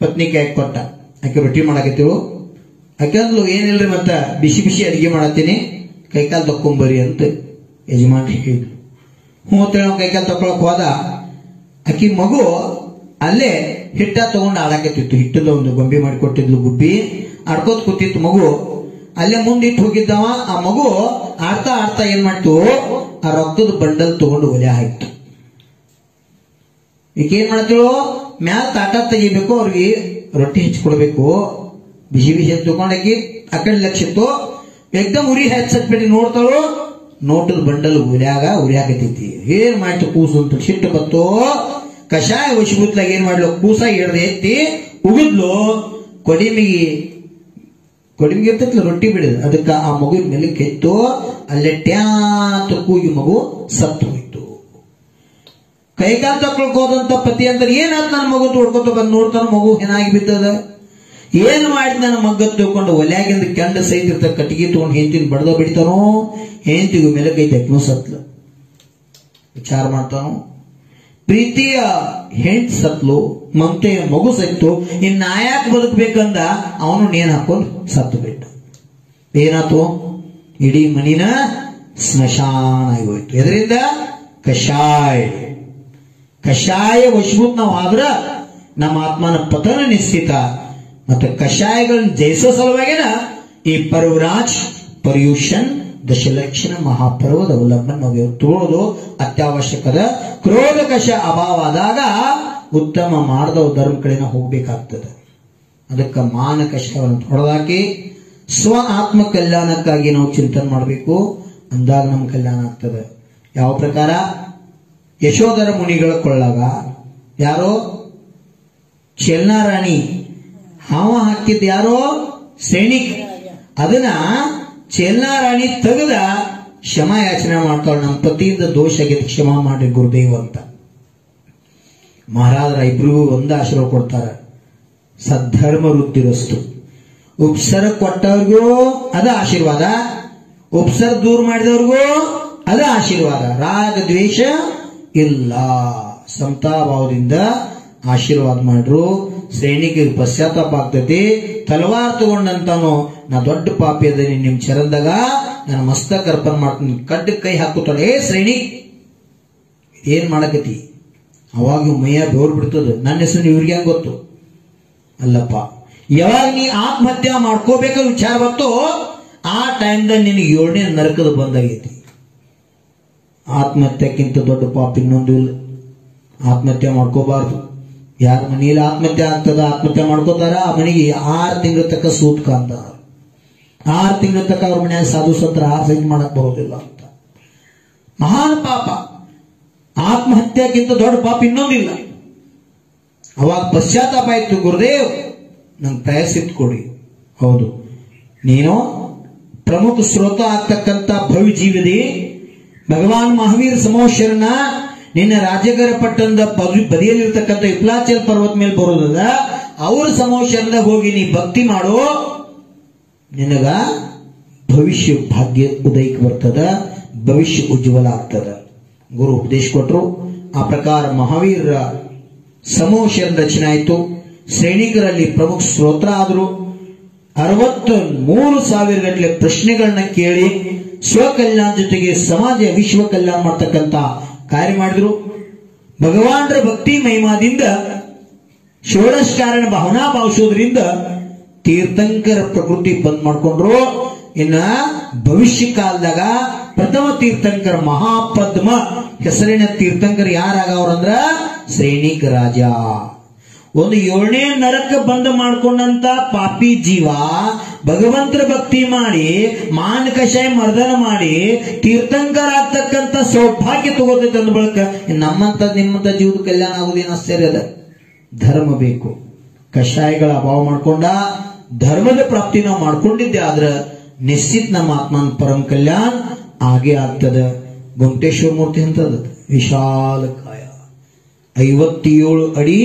ಪತ್ನಿ ಕೈ ಕೊಟ್ಟ. ಆಕೆ ರೊಟ್ಟಿ ಮಾಡಾಕತ್ತಿರು ಆಕೆ ಅಂದ್ಲು, ಏನಿಲ್ರಿ ಮತ್ತ, ಬಿಸಿ ಬಿಸಿ ಅಡಿಗೆ ಮಾಡತ್ತೀನಿ. ಕೈಕಾಲು ತಕ್ಕೊಂಬರಿ ಅಂತ ಯಜಮಾನ್ ಹೇಳಿದ್ರು. ಹ್ಞೂ ಅಂತೇಳಿ ಅವ್ನು ಕೈಕಾಲು ತಕೊಳಕ್ ಹೋದ. ಆಕಿ ಮಗು ಅಲ್ಲೇ ಹಿಟ್ಟ ತಗೊಂಡು ಆಡಾಕತ್ತಿತ್ತು ಹಿಟ್ಟದ ಒಂದು ಗೊಂಬೆ ಮಾಡಿ ಕೊಟ್ಟಿದ್ಲು ಗುಬ್ಬಿ. ಆಡ್ಕೋತ್ ಕೂತಿತ್ತು ಮಗು. ಅಲ್ಲೇ ಮುಂದೆ ಇಟ್ಟು ಹೋಗಿದ್ದವ. ಆ ಮಗು ಆಡ್ತಾ ಆಡ್ತಾ ಏನ್ ಮಾಡ್ತು? ಆ ರಕ್ತದ ಬಂಡಲ್ ತಗೊಂಡು ಒಲೆ ಹಾಕ್ತು ಈಗ ಏನ್ ಮ್ಯಾಲ ತಾಟ ತೆಗಿಬೇಕು, ಅವ್ರಿಗೆ ರೊಟ್ಟಿ ಹೆಚ್ಚಿಕೊಡ್ಬೇಕು ಬಿಸಿ ಬಿಸಿ ತಗೊಂಡಾಕಿ ಆ ಕಡೆ ಲಕ್ಷ ಎಕ್ದಮ್ ಉರಿ ಹೆಚ್ಚತ್ಬಿಟ್ಟು ನೋಡ್ತಾಳು, ನೋಟದ ಬಂಡಲ್ ಉರ್ಯಾಗ ಉರ್ಯಾಕತೈತಿ ಏನ್ ಮಾಡ್ತು ಕೂಸು ಅಂತ. ಸಿಟ್ಟು ಬತ್ತು. ಕಷಾಯ ವಶಭೂತ್ಲಾಗ ಏನ್ ಮಾಡ್ಲು? ಕೂಸ ಹಿಡ್ದು ಎತ್ತಿ ಉಗಿದ್ಲು. ಕೊಡಿಮಿಗಿ, ಕೊಡಿಮಿಗೆ ಇರ್ತೈತಲ್ಲ ರೊಟ್ಟಿ ಬಿಡದು. ಅದಕ್ಕ ಆ ಮಗು ಮೇಲೆ ಕೆತ್ತು ಅಲ್ಲೇ ಟ್ಯಾತ ಕೂಗಿ ಮಗು ಸತ್ತು ಹೋಯ್ತು. ಕೈಕಾಲ್ ತಕ್ಕೊಳ್ಕೋದಂತ ಪತಿ ಅಂದ್ರೆ ಏನಾದ್ ನನ್ನ ಮಗು ತೋಡ್ಕೊತ ಬಂದ್ ನೋಡ್ತಾನ ಮಗು ಏನಾಗಿ ಬಿದ್ದದ? ಏನ್ ಮಾಡಿ ನನ್ನ ಮಗ್ಗ ತಿಳ್ಕೊಂಡು ಒಲ್ಯಾಗಿಂದ ಕೆಂಡ ಸೈತಿರ್ತ ಕಟ್ಟಿಗೆ ತಗೊಂಡು ಹೆಂಡತಿನ ಬಡ್ದ ಬಿಡ್ತಾನೋ? ಹೆಂತಿಗೂ ಮೇಲೆ ಕೈ ತೆಕ್ನೋ ಸತ್ಲ. ವಿಚಾರ ಮಾಡ್ತಾನೋ? ಪ್ರೀತಿಯ ಹೆಂಟ್ ಸತ್ಲು ಮಮತೆಯ ಮಗು ಸತ್ತು ಇನ್ ನಾಯಾಕ್ ಬದುಕ್ಬೇಕಂದ ಅವನು ನೇನ್ ಹಾಕೊಂಡು ಸತ್ತು ಬಿಟ್ಟ ಏನಾತು? ಇಡೀ ಮನಿನ ಸ್ಮಶಾನ ಆಗಿ ಹೋಯ್ತು. ಇದರಿಂದ ಕಷಾಯ. ಕಷಾಯ ವಶಭೂತ್ ನಾವು ನಮ್ಮ ಆತ್ಮನ ಪತನ ನಿಶ್ಚಿತ. ಮತ್ತೆ ಕಷಾಯಗಳನ್ನ ಜಯಿಸೋ ಸಲುವಾಗಿನ ಈ ಪರ್ವರಾಜ್, ಪರ್ಯೂಷನ್ ದಶಲಕ್ಷಣ ನಾವು ಇವತ್ತು ತಗೊಳ್ಳೋದು ಅತ್ಯವಶ್ಯಕದ ಕ್ರೋಧ ಕಶ ಅಭಾವ ಆದಾಗ ಉತ್ತಮ ಮಾಡದವ ಧರ್ಮ ಕಡೆನ ಹೋಗ್ಬೇಕಾಗ್ತದೆ. ಅದಕ್ಕೆ ಮಾನ ಕಷವನ್ನು ತೊಡೆದಾಕಿ ಸ್ವ ಆತ್ಮ ಕಲ್ಯಾಣಕ್ಕಾಗಿ ನಾವು ಚಿಂತನೆ ಮಾಡಬೇಕು ಅಂದಾಗ ನಮ್ಮ ಕಲ್ಯಾಣ ಆಗ್ತದೆ. ಯಾವ ಪ್ರಕಾರ? ಯಶೋಧರ ಮುನಿಗಳ ಕೊಳ್ಳಾಗ ಯಾರೋ? ಚೆಲ್ನಾರಾಣಿ ಹಾವ ಹಾಕಿದ್ದ ಯಾರೋ? ಸೈನಿಕ್. ಅದನ್ನ ಚೆಲ್ನಾರಾಣಿ ತೆಗೆದ ಕ್ಷಮಾ ಯಾಚನೆ ಮಾಡ್ತಾಳೆ. ನಮ್ಮ ಪತಿಯಿಂದ ದೋಷ ಆಗಿದ್ದು ಕ್ಷಮಾ ಮಾಡಿ ಗುರುದೇವ್ ಅಂತ. ಮಹಾರಾಜರ ಇಬ್ರಿಗೂ ಒಂದ ಆಶೀರ್ವಾದ ಕೊಡ್ತಾರ. ಸದ್ಧರ್ಮ ವೃದ್ಧಿರಸ್ತು ಉಪ್ಸರ ಕೊಟ್ಟವ್ರಿಗೂ ಅದ ಆಶೀರ್ವಾದ. ಉಪ್ಸರ ದೂರ ಮಾಡಿದವ್ರಿಗೂ ಅದ ಆಶೀರ್ವಾದ. ರಾಗ ದ್ವೇಷ ಇಲ್ಲ. ಸಮತಾಭಾವದಿಂದ ಆಶೀರ್ವಾದ ಮಾಡ್ರು. ಶ್ರೇಣಿಗೆ ಪಶ್ಚಾತ್ತಾಪ ಆಗ್ತೈತಿ. ತಲವಾರ್ ತಗೊಂಡಂತಾನು ನಾ ದೊಡ್ಡ ಪಾಪಿ ಅದೀನಿ, ನಿಮ್ ಚರಂದಾಗ ನನ್ನ ಮಸ್ತಕ ಅರ್ಪಣೆ ಮಾಡ್ತೀನಿ. ಕಡ್ಡ ಕೈ ಹಾಕುತ್ತಾಳೆ, ಏ ಶ್ರೇಣಿ, ಏನ್ ಮಾಡಕತಿ ಅವಾಗ ಮೈಯ ಬೆವರು ಬಿಡ್ತದ. ನನ್ನ ಹೆಸರು ಇವ್ರಿಗೆ ಹೆಂಗ್ ಗೊತ್ತು? ಅಲ್ಲಪ್ಪ, ಯಾವಾಗ ನೀ ಆತ್ಮಹತ್ಯೆ ಮಾಡ್ಕೋಬೇಕ ವಿಚಾರ ಬಂತು, ಆ ಟೈಮ್ದಾಗ ನಿನಗೆ ಏಳನೇ ನರಕದ ಬಂದಾಗೈತಿ. ಆತ್ಮಹತ್ಯಕ್ಕಿಂತ ದೊಡ್ಡ ಪಾಪ ಇನ್ನೊಂದು ಇಲ್ಲ. ಆತ್ಮಹತ್ಯೆ ಮಾಡ್ಕೋಬಾರ್ದು. ಯಾರ ಮನೆಯಲ್ಲಿ ಆತ್ಮಹತ್ಯೆ ಆಗ್ತದ, ಆತ್ಮಹತ್ಯೆ ಮಾಡ್ಕೋತಾರ? ಆ ಮನೆಗೆ ಆರು ತಿಂಗಳ ತಕ್ಕ ಸೂತ್ಕ ಅಂತ ಆರು ತಿಂಗಳ ತಕ್ಕ ಅವ್ರ ಮನ್ಯಾಗ ಸಾಧು ಸತ್ರ ಸೈನ್ ಮಾಡಕ್ ಬರೋದಿಲ್ಲ ಅಂತ. ಮಹಾನ್ ಪಾಪ. ಆತ್ಮಹತ್ಯಕ್ಕಿಂತ ದೊಡ್ಡ ಪಾಪ ಇನ್ನೊಂದಿಲ್ಲ. ಅವಾಗ ಪಶ್ಚಾತ್ತಾಪ ಇತ್ತು, ಗುರುದೇವ್, ನಂಗೆ ಪ್ರಯಾಸಿತ್ ಕೊಡಿ. ಹೌದು. ನೀನು ಪ್ರಮುಖ ಸ್ರೋತ ಆಗ್ತಕ್ಕಂಥ ಭವಿ ಜೀವದಿ ಭಗವಾನ್ ಮಹಾವೀರ್ ಸಮೋಶರನ ನಿನ್ನ ರಾಜಗರ ಪಟ್ಟಣದ ಬದಿಯಲ್ಲಿರ್ತಕ್ಕಂಥ ಇಪ್ಲಾಚಲ್ ಪರ್ವತ ಮೇಲೆ ಬರೋದದ ಅವ್ರ ಸಮೋಷದಿಂದ ಹೋಗಿ ನೀ ಭಕ್ತಿ ಮಾಡು, ನಿನಗ ಭವಿಷ್ಯ ಭಾಗ್ಯ ಉದಯಕ್ಕೆ ಬರ್ತದ, ಭವಿಷ್ಯ ಉಜ್ವಲ ಆಗ್ತದ. ಗುರು ಉಪದೇಶ ಕೊಟ್ರು. ಆ ಪ್ರಕಾರ ಮಹಾವೀರ ಸಮೋಶನ ರಚನೆ ಆಯಿತು. ಸೈನಿಕರಲ್ಲಿ ಪ್ರಮುಖ ಸ್ತೋತ್ರ ಆದರು. ಅರವತ್ತ ಮೂರು ಸಾವಿರ ಗಟ್ಟಲೆ ಪ್ರಶ್ನೆಗಳನ್ನ ಕೇಳಿ, ಸ್ವಕಲ್ಯಾಣ ಜೊತೆಗೆ ಸಮಾಜ ವಿಶ್ವ ಕಲ್ಯಾಣ ಮಾಡ್ತಕ್ಕಂತ ಕಾರ್ಯ ಮಾಡಿದ್ರು. ಭಗವಾನರ ಭಕ್ತಿ ಮಹಿಮಾದಿಂದ, ಷೋಡಶಕಾರಣ ಭಾವನಾ ಭಾವಿಸೋದ್ರಿಂದ ತೀರ್ಥಂಕರ ಪ್ರಕೃತಿ ಬಂದ್ ಮಾಡ್ಕೊಂಡ್ರು. ಇನ್ನ ಭವಿಷ್ಯ ಕಾಲದಾಗ ಪ್ರಥಮ ತೀರ್ಥಂಕರ ಮಹಾಪದ್ಮ, ಹೆಸರಿನ ತೀರ್ಥಂಕರ ಯಾರಾಗವ್ರಂದ್ರ ಸೈನಿಕ ರಾಜ. ಒಂದು ಏಳನೇ ನರಕ ಬಂದ್ ಮಾಡ್ಕೊಂಡಂತ ಪಾಪಿ ಜೀವ ಭಗವಂತರ ಭಕ್ತಿ ಮಾಡಿ ಮಾನ ಕಷಾಯ ಮರ್ದನ ಮಾಡಿ ತೀರ್ಥಂಕರ ಆಗ್ತಕ್ಕಂತ ಸೌಭಾಗ್ಯ ತಗೋತೈತೆ ಅಂದ ಬಳಿಕ ನಮ್ಮಂತ ನಿಮ್ಮಂತ ಜೀವದ ಕಲ್ಯಾಣ ಆಗುದೇನು ಆಶ್ಚರ್ಯ ಅದ. ಧರ್ಮ ಬೇಕು. ಕಷಾಯಗಳ ಅಭಾವ ಮಾಡ್ಕೊಂಡ ಧರ್ಮದ ಪ್ರಾಪ್ತಿ ನಾವು ಮಾಡ್ಕೊಂಡಿದ್ದೆ, ಆದ್ರ ನಿಶ್ಚಿತ್ ನಮ್ಮ ಆತ್ಮನ ಪರಂ ಕಲ್ಯಾಣ ಆಗೇ ಆಗ್ತದ. ಗುಂಟೇಶ್ವರ ಮೂರ್ತಿ ಅಂತದ ವಿಶಾಲ ಕಾಯ ಐವತ್ತೇಳು ಅಡಿ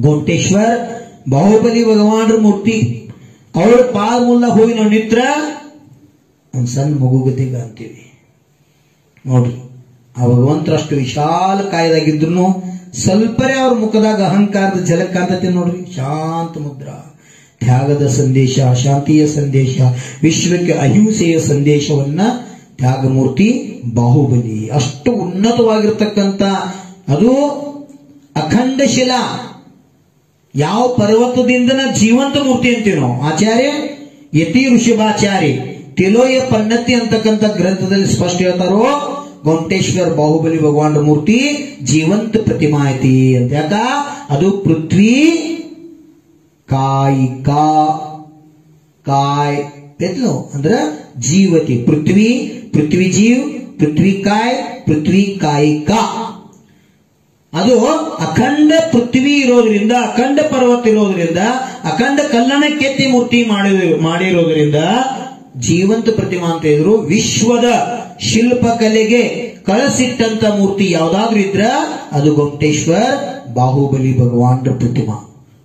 ಗೋಮಟೇಶ್ವರ್ ಬಾಹುಬಲಿ ಭಗವಾನರ ಮೂರ್ತಿ, ಅವಳ ಪಾದ ಮುಲ್ಲ ಹೋಗಿ ನಾವು ನಿತ್ರ ಒಂದ್ ಸಣ್ಣ ಮಗು ಗತಿಗ ಅಂತೀವಿ. ನೋಡ್ರಿ ಆ ಭಗವಂತರಷ್ಟು ವಿಶಾಲ ಕಾಯ್ದಾಗಿದ್ರು ಸ್ವಲ್ಪರೇ ಅವ್ರ ಮುಖದಾಗ ಅಹಂಕಾರದ ಝಲಕ್ ಕಾಂತತೆ ನೋಡ್ರಿ. ಶಾಂತ ಮುದ್ರ. ತ್ಯಾಗದ ಸಂದೇಶ ಶಾಂತಿಯ ಸಂದೇಶ, ವಿಶ್ವಕ್ಕೆ ಅಹಿಂಸೆಯ ಸಂದೇಶವನ್ನ ತ್ಯಾಗಮೂರ್ತಿ ಬಾಹುಬಲಿ. ಅಷ್ಟು ಉನ್ನತವಾಗಿರ್ತಕ್ಕಂಥ ಅದು ಅಖಂಡ ಶಿಲಾ ಯಾವ ಪರ್ವತದಿಂದನ ಜೀವಂತ ಮೂರ್ತಿ ಅಂತೀವಿ ನಾವು? ಆಚಾರ್ಯ, ಯತಿ ಋಷಭಾಚಾರಿ, ತಿಲೋಯ ಪನ್ನತಿ ಅಂತಕ್ಕಂಥ ಗ್ರಂಥದಲ್ಲಿ ಸ್ಪಷ್ಟ ಹೇಳ್ತಾರೋ, ಗೊಂಟೇಶ್ವರ್ ಬಾಹುಬಲಿ ಭಗವಾನ್ ಮೂರ್ತಿ ಜೀವಂತ ಪ್ರತಿಮಾ ಐತಿ ಅಂತ. ಯಾಕ? ಅದು ಪೃಥ್ವಿ, ಕಾಯಿಕಾ, ಕಾಯ್ ಎತ್ಲು ಅಂದ್ರ ಜೀವತಿ. ಪೃಥ್ವಿ ಪೃಥ್ವಿ ಜೀವ್, ಪೃಥ್ವಿ ಕಾಯ್, ಪೃಥ್ವಿ ಕಾಯಿಕಾ. ಅದು ಅಖಂಡ ಪೃಥ್ವಿ ಇರೋದ್ರಿಂದ, ಅಖಂಡ ಪರ್ವತ ಇರೋದ್ರಿಂದ, ಅಖಂಡ ಕಲ್ಲನ ಕೆತ್ತಿ ಮೂರ್ತಿ ಮಾಡಿ, ಮಾಡಿರೋದ್ರಿಂದ ಜೀವಂತ ಪ್ರತಿಮಾ ಅಂತ ಇದ್ರು ವಿಶ್ವದ ಶಿಲ್ಪಕಲೆಗೆ ಕಳಸಿಟ್ಟಂತ ಮೂರ್ತಿ ಯಾವ್ದಾದ್ರು ಇದ್ರ ಅದು ಗೊಮಟೇಶ್ವರ್ ಬಾಹುಬಲಿ ಭಗವಾನ್ರ ಪ್ರತಿಮಾ.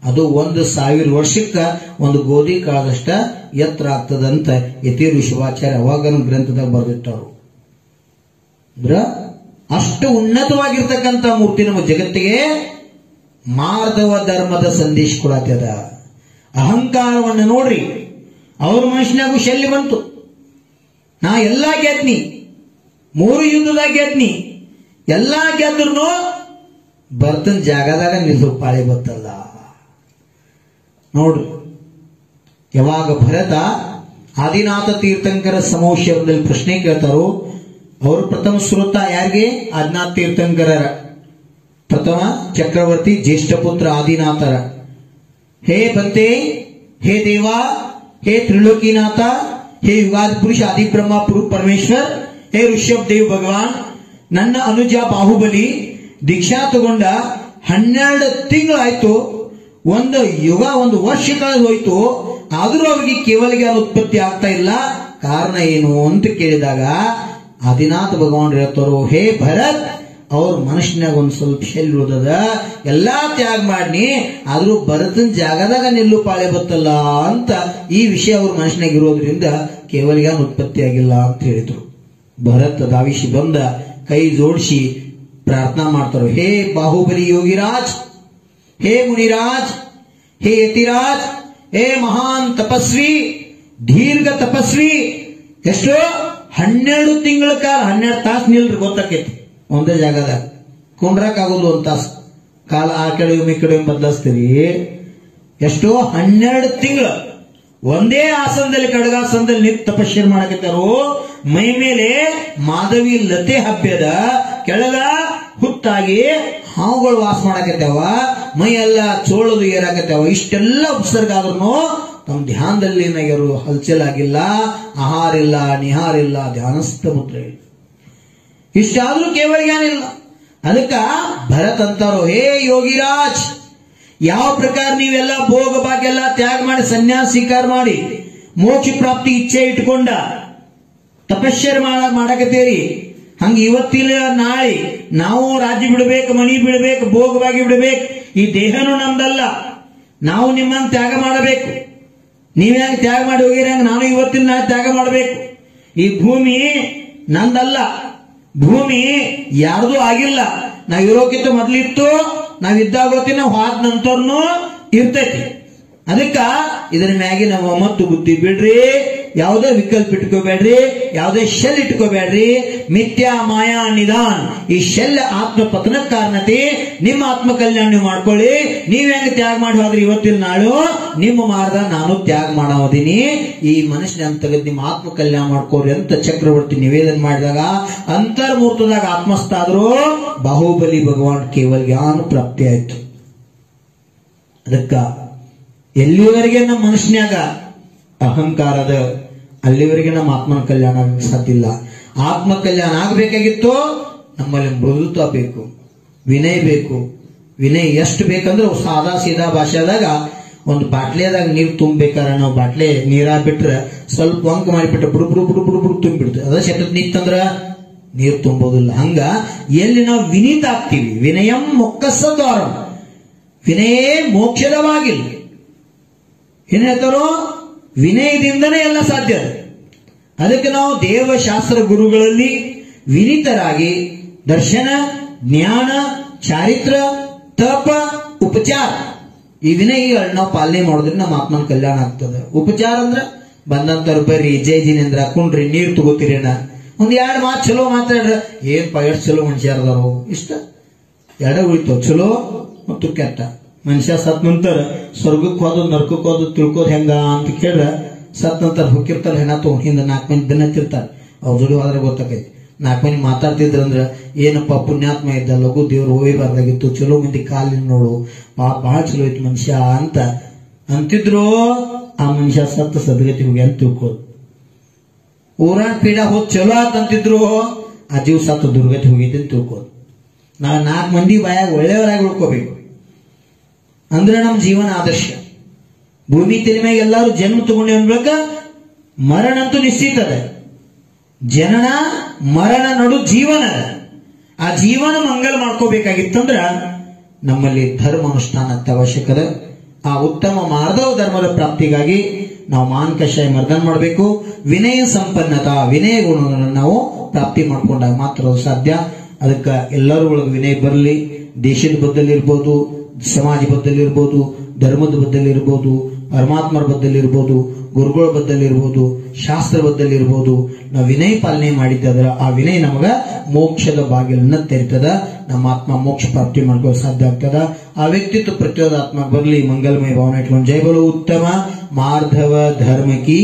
ಅದು ಒಂದು ಸಾವಿರ ವರ್ಷಕ್ಕ ಒಂದು ಗೋಧಿ ಕಾಳದಷ್ಟ ಎತ್ತರ ಆಗ್ತದಂತ ಯತೀರು ಶಿವಾಚಾರ್ಯ ಅವಾಗನ ಗ್ರಂಥದಾಗ ಬರೆದಿಟ್ಟರು ಅಂದ್ರ ಅಷ್ಟು ಉನ್ನತವಾಗಿರ್ತಕ್ಕಂಥ ಮೂರ್ತಿ ನಮ್ಮ ಜಗತ್ತಿಗೆ ಮಾರ್ಧವ ಧರ್ಮದ ಸಂದೇಶ ಕೊಡತ್ತದ ಅಹಂಕಾರವನ್ನು ನೋಡ್ರಿ. ಅವ್ರ ಮನುಷ್ಯನಾಗೂ ಶಲ್ಯ ಬಂತು. ನಾ ಎಲ್ಲ ಗೆದ್ನಿ ಮೂರು ಯುದ್ಧದಾಗ ಗೆದ್ನಿ ಎಲ್ಲ ಗೆದ್ರು ಬರ್ತನ್ ಜಾಗದಾಗ ನಿಲ್ಲು ಪಾಳಿ ಬತ್ತಲ್ಲ ನೋಡ್ರಿ. ಯಾವಾಗ ಭರತ ಆದಿನಾಥ ತೀರ್ಥಂಕರ ಸಮೋಶಯದಲ್ಲಿ ಪ್ರಶ್ನೆ ಕೇಳ್ತಾರೋ ಅವರು ಪ್ರಥಮ ಶ್ರೋತ ಯಾರಿಗೆ? ಆದಿನಾಥ ತೀರ್ಥಂಕರರ. ಪ್ರಥಮ ಚಕ್ರವರ್ತಿ ಜ್ಯೇಷ್ಠ ಪುತ್ರ ಆದಿನಾಥರ. ಹೇ ಬಂತೆ ಹೇ ದೇವ, ಹೇ ತ್ರಿಲೋಕಿನಾಥ, ಹೇ ಯುಗಾದಿ ಪುರುಷ ಆದಿ ಬ್ರಹ್ಮ ಪುರು ಪರಮೇಶ್ವರ್, ಹೇ ಋಷಭ್ ದೇವ್ ಭಗವಾನ್, ನನ್ನ ಅನುಜ ಬಾಹುಬಲಿ, ದೀಕ್ಷಾ ತಗೊಂಡ ಹನ್ನೆರಡು ತಿಂಗಳಾಯ್ತು. ಒಂದು ಯುಗ, ಒಂದು ವರ್ಷ ಕಳೆದು ಹೋಯ್ತು. ಆದರೂ ಅವರಿಗೆ ಕೇವಲ ಉತ್ಪತ್ತಿ ಆಗ್ತಾ ಇಲ್ಲ. ಕಾರಣ ಏನು ಅಂತ ಕೇಳಿದಾಗ ಆದಿನಾಥ ಭಗವಾನ್ ಹೇಳ್ತಾರೋ, ಹೇ ಭರತ್, ಅವ್ರ ಮನುಷ್ಯನಾಗ ಒಂದ್ ಸ್ವಲ್ಪ ಶೆಲ್ ಎಲ್ಲಾ ತ್ಯಾಗ ಮಾಡಿ ಆದ್ರೂ ಭರತನ್ ಜಾಗದಾಗ ನಿಲ್ಲು ಪಾಳೆ ಬತ್ತಲ್ಲ ಅಂತ ಈ ವಿಷಯ ಅವ್ರ ಮನುಷ್ಯನಾಗ ಇರೋದ್ರಿಂದ ಕೇವಲ ಜ್ಞಾನ ಉತ್ಪತ್ತಿ ಆಗಿಲ್ಲ ಅಂತ ಹೇಳಿದ್ರು. ಭರತ್ ದಾವಿಷಿ ಬಂದ, ಕೈ ಜೋಡಿಸಿ ಪ್ರಾರ್ಥನಾ ಮಾಡ್ತಾರೋ, ಹೇ ಬಾಹುಬಲಿ ಯೋಗಿರಾಜ್, ಹೇ ಮುನಿರಾಜ್, ಹೇ ಯತಿರಾಜ್, ಹೇ ಮಹಾನ್ ತಪಸ್ವಿ, ದೀರ್ಘ ತಪಸ್ವಿ, ಎಷ್ಟು ಹನ್ನೆರಡು ತಿಂಗಳ ಕಾಲ, ಹನ್ನೆರಡು ತಾಸು ನಿಲ್ರಿ ಗೊತ್ತಾಕೈತಿ. ಒಂದೇ ಜಾಗದಾಗ. ಕುಂಡ್ರಕ್ ಆಗೋದು ಒಂದ್ ತಾಸು. ಕಾಲ ಆ ಕಡೆ ಈ ಕಡೆ ಬದಲಾಯಿಸ್ತೀರಿ. ಎಷ್ಟೋ ಹನ್ನೆರಡು ತಿಂಗಳು ಒಂದೇ ಆಸನದಲ್ಲಿ ಕಡಗಾಸನದಲ್ಲಿ ನಿಂತು ತಪಸ್ಸೆ ಮಾಡಕತ್ತಾರೋ, ಮೈ ಮೇಲೆ ಮಾಧವಿ ಲತೆ ಹಬ್ಬದ ಕೆಳಗ ಹುತ್ತಾಗಿ ಹಾವುಗಳು ವಾಸ ಮಾಡಕತ್ತಾವ ಮೈ ಎಲ್ಲ ಚೋಳದು ಏರಾಕತ್ತಾವ, ಇಷ್ಟೆಲ್ಲ ಉಪಸರ್ಗ ಆದ್ರೂ ತಮ್ಮ ಧ್ಯಾನದಲ್ಲಿ ಏನಾಗ್ಯಾರು ಹಲ್ಚಲ್ ಆಗಿಲ್ಲ ಆಹಾರ ಇಲ್ಲ ನಿಹಾರ ಇಲ್ಲ ಧ್ಯಾನಸ್ಥ ಮುದ್ರೆ. ಇಷ್ಟಾದ್ರೂ ಕೇವಲ ಜ್ಞಾನ ಇಲ್ಲ. ಅದಕ್ಕ ಭರತ್ ಅಂತಾರೋ, ಹೇ ಯೋಗಿರಾಜ್, ಯಾವ ಪ್ರಕಾರ ನೀವೆಲ್ಲ ಭೋಗ ಭಾಗ್ಯ ತ್ಯಾಗ ಮಾಡಿ ಸನ್ಯಾಸ ಸ್ವೀಕಾರ ಮಾಡಿ, ಮೋಕ್ಷ ಪ್ರಾಪ್ತಿ ಇಚ್ಛೆ ಇಟ್ಕೊಂಡ ತಪಶ್ಚರ್ ಮಾಡ ಮಾಡಕತ್ತೀರಿ? ಹಂಗ ಇವತ್ತಿಲ್ಲ ನಾಳೆ, ನಾವು ರಾಜ್ಯ ಬಿಡಬೇಕು, ಮನಿ ಬಿಡಬೇಕು, ಭೋಗವಾಗಿ ಬಿಡಬೇಕು, ಈ ದೇಹನೂ ನಮ್ದಲ್ಲ. ನಾವು ನಿಮ್ಮನ್ನ ತ್ಯಾಗ ಮಾಡಬೇಕು. ನೀವ್ಯಾಂಗ ತ್ಯಾಗ ಮಾಡಿ ಹೋಗಿರಿ ಹಂಗ ನಾನು ಇವತ್ತಿನ ನಾ ತ್ಯಾಗ ಮಾಡಬೇಕು. ಈ ಭೂಮಿ ನಂದಲ್ಲ. ಭೂಮಿ ಯಾರ್ದು ಆಗಿಲ್ಲ. ನಾವ್ ಇರೋಕ್ಕಿಂತ ಮೊದ್ಲಿತ್ತು, ನಾವ್ ಇದ್ದಾಗೋತಿ ನಾವು ಹಾದ ನಂತರ್ನು ಇರ್ತೈತಿ. ಅದಕ್ಕ ಇದ್ರ ಮ್ಯಾಗಿ ನಾವು ಮತ್ತು ಬುದ್ಧಿ ಬಿಡ್ರಿ. ಯಾವುದೇ ವಿಕಲ್ಪ ಇಟ್ಕೋಬೇಡ್ರಿ, ಯಾವುದೇ ಶೆಲ್ ಇಟ್ಕೋಬೇಡ್ರಿ. ಮಿಥ್ಯಾ ಮಾಯಾ ನಿಧಾನ್. ಈ ಶೆಲ್ ಆತ್ಮ ಪತನ ಕಾರಣತೆ ನಿಮ್ಮ ಆತ್ಮ ಕಲ್ಯಾಣ ನೀವು ಮಾಡ್ಕೊಳ್ಳಿ. ನೀವ್ ಹೆಂಗ್ ತ್ಯಾಗ ಮಾಡಿ ಹೋದ್ರಿ ಇವತ್ತಿನ ನಾಳು? ನಿಮ್ಮ ಮಾರ್ಗ ನಾನು ತ್ಯಾಗ ಮಾಡೋದೀನಿ ಈ ಮನುಷ್ಯನ ತೆಗೆದು ನಿಮ್ಮ ಆತ್ಮ ಕಲ್ಯಾಣ ಮಾಡ್ಕೋರಿ ಅಂತ ಚಕ್ರವರ್ತಿ ನಿವೇದನೆ ಮಾಡಿದಾಗ ಅಂತರ್ಮೂರ್ತದಾಗ ಆತ್ಮಸ್ಥ ಆದ್ರೂ ಬಾಹುಬಲಿ ಭಗವಾನ್ ಕೇವಲ ಜ್ಞಾನ ಪ್ರಾಪ್ತಿ ಆಯ್ತು. ಅದಕ್ಕ ಎಲ್ಲಿವರೆಗೆ ನಮ್ಮ ಮನುಷ್ಯನ್ಯಾಗ ಅಹಂಕಾರದ ಅಲ್ಲಿವರೆಗೆ ನಮ್ಮ ಆತ್ಮನ ಕಲ್ಯಾಣ ಸಾಧ್ಯ ಆತ್ಮ ಕಲ್ಯಾಣ ಆಗ್ಬೇಕಾಗಿತ್ತು ನಮ್ಮಲ್ಲಿ ಮೃದುತ್ವ ಬೇಕು, ವಿನಯ ಬೇಕು. ವಿನಯ ಎಷ್ಟು ಬೇಕಂದ್ರೆ ಸಾದಾ ಸೀದಾ ಭಾಷೆದಾಗ ಒಂದು ಬಾಟ್ಲೆದಾಗ ನೀರು ತುಂಬಬೇಕಾದ್ರೆ ನಾವು ಬಾಟ್ಲೆ ನೀರ ಬಿಟ್ರೆ ಸ್ವಲ್ಪ ವಂಕ ಮಾಡಿಬಿಟ್ರೆ ಬುಡು ಬುಡು ಬುಡು ಬುಡು ಬುಡು ತುಂಬಿಡ್ತು ಅದ ಶೆಟ್ಟದ್ ನಿಂತಂದ್ರ ನೀರು ತುಂಬೋದಿಲ್ಲ. ಹಂಗ ಎಲ್ಲಿ ನಾವು ವಿನೀತ ಆಗ್ತೀವಿ. ವಿನಯಂ ಮೊಕ್ಕಸ ದ್ವಾರ. ವಿನಯೇ ಮೋಕ್ಷದವಾಗಿಲ್ಲ. ಏನ್ ಹೇಳ್ತಾರೋ? ವಿನಯದಿಂದನೇ ಎಲ್ಲ ಸಾಧ್ಯ. ಅದಕ್ಕೆ ನಾವು ದೇವಶಾಸ್ತ್ರ ಗುರುಗಳಲ್ಲಿ ವಿನೀತರಾಗಿ ದರ್ಶನ, ಜ್ಞಾನ, ಚಾರಿತ್ರ, ತಪ, ಉಪಚಾರ ಈ ವಿನಯಗಳನ್ನ ನಾವು ಪಾಲನೆ ಮಾಡೋದ್ರಿಂದ ನಮ್ಮ ಆತ್ಮನ ಕಲ್ಯಾಣ ಆಗ್ತದೆ. ಉಪಚಾರ ಅಂದ್ರೆ ಬಂದಂತ ಬರ್ರಿ ಜೈ ಜಿನೇಂದ್ರ, ಕುಂಡ್ರಿ, ನೀರ್ ತಗೋತೀರೇನ ಒಂದ್ ಎರಡು ಮಾತು ಚಲೋ ಮಾತಾಡ್ರ ಏನ್ ಎಷ್ಟು ಚಲೋ ಮನುಷ್ಯರದಾರು ಇಷ್ಟ? ಎರಡ ಉಳಿತು ಚಲೋ ಮತ್ತು ಕೆಟ್ಟ. ಮನುಷ್ಯ ಸತ್ ನಂತರ ಸ್ವರ್ಗಕ್ಕೆ ಹೋದ್, ನರ್ಕಕ್ಕೆ ಹೋದ ತಿಳ್ಕೋದ್ ಹೆಂಗ ಅಂತ ಕೇಳ್ರ, ಸತ್ ನಂತರ ಹೊಕ್ಕಿರ್ತಾರ ಹೆಣ ತಗೊಂಡ್ ಹಿಂದ ನಾಲ್ಕು ಮಂದಿ ದಿನ ಹತ್ತಿರ್ತಾರ. ಅವ್ರ ಜೋಡಿ ಹೋದ್ರೆ ಗೊತ್ತಾಕೈತಿ. ನಾಲ್ಕು ಮಂದಿ ಮಾತಾಡ್ತಿದ್ರಂದ್ರ ಏನಪ್ಪ ಪುಣ್ಯಾತ್ಮ ಇದ್ದ, ಲಘು ದೇವ್ರು ಹೋಗಿಬಾರ್ದಾಗಿತ್ತು ಚಲೋ ಮಂದಿ ಕಾಲಿನ ನೋಡು ಬಾ ಬಹಳ ಚಲೋ ಐತಿ ಮನುಷ್ಯ ಅಂತ ಅಂತಿದ್ರು. ಆ ಮನುಷ್ಯ ಸತ್ತ ಸದ್ಗತಿ ಹೋಗಿ ಅಂತ ತಿಳ್ಕೋದು. ಊರಾಗ ಪೀಡಾ ಹೋದ್ ಚಲೋ ಆತ್ ಅಂತಿದ್ರು. ಆ ಜೀವ ಸತ್ತ ದುರ್ಗತಿ ಹೋಗಿದ್ದೆ ತಿಳ್ಕೋದು. ನಾ ನಾಲ್ಕು ಮಂದಿ ಬಾಯಾಗ ಒಳ್ಳೆಯವರಾಗಿ ಉಳ್ಕೋಬೇಕು. ಅಂದ್ರೆ ನಮ್ಮ ಜೀವನ ಆದರ್ಶ. ಭೂಮಿ ತಲೆ ಎಲ್ಲರೂ ಜನ್ಮ ತಗೊಂಡಿ ಅನ್ಬೇಕ ಮರಣ ಅಂತೂ ನಿಶ್ಚಿತ ಅದ. ಜನನ, ಮರಣ ನಡು ಜೀವನ ಆ ಜೀವನ ಮಂಗಲ ಮಾಡ್ಕೋಬೇಕಾಗಿತ್ತಂದ್ರ ನಮ್ಮಲ್ಲಿ ಧರ್ಮ ಅನುಷ್ಠಾನ ಅಂತ ಅವಶ್ಯಕದ ಆ ಉತ್ತಮ ಮಾರ್ಧವ ಧರ್ಮದ ಪ್ರಾಪ್ತಿಗಾಗಿ ನಾವು ಮಾನ್ ಕಷಾಯ ಮರ್ದನ ಮಾಡಬೇಕು. ವಿನಯ ಸಂಪನ್ನತಾ, ವಿನಯ ಗುಣಗಳನ್ನು ನಾವು ಪ್ರಾಪ್ತಿ ಮಾಡ್ಕೊಂಡಾಗ ಮಾತ್ರ ಸಾಧ್ಯ. ಅದಕ್ಕೆ ಎಲ್ಲರೂ ಒಳಗೆ ವಿನಯ ಬರಲಿ. ದೇಶದ ಬದ್ದಲ್ಲಿ ಇರ್ಬೋದು. ಸಮಾಜ ಬದ್ದಲ್ಲಿ ಇರ್ಬೋದು ಧರ್ಮದ ಬದ್ದಲ್ಲಿ ಇರ್ಬೋದು ಪರಮಾತ್ಮರ ಬದ್ದಲ್ಲಿ ಇರ್ಬೋದು ಗುರುಗಳ ಬದ್ದಲ್ಲಿ ಇರ್ಬೋದು ಶಾಸ್ತ್ರ ಬದ್ದಲ್ಲಿ ಇರ್ಬೋದು ನಾವು ವಿನಯ ಪಾಲನೆ ಮಾಡಿದ್ದಾದ್ರ ಆ ವಿನಯ ನಮಗ ಮೋಕ್ಷದ ಬಾಗಿಲನ್ನ ತೆರಿತದ. ನಮ್ಮ ಆತ್ಮ ಮೋಕ್ಷ ಪ್ರಾಪ್ತಿ ಮಾಡ್ಕೋ ಸಾಧ್ಯ ಆಗ್ತದ. ಆ ವ್ಯಕ್ತಿತ್ವ ಪ್ರತಿಯೊಂದು ಆತ್ಮ ಬರಲಿ, ಮಂಗಲಮಯ ಭಾವನೆ ಇಟ್ಕೊಂಡು ಜೈ ಬಲು ಉತ್ತಮ ಮಾರ್ಧವ ಧರ್ಮ ಕಿ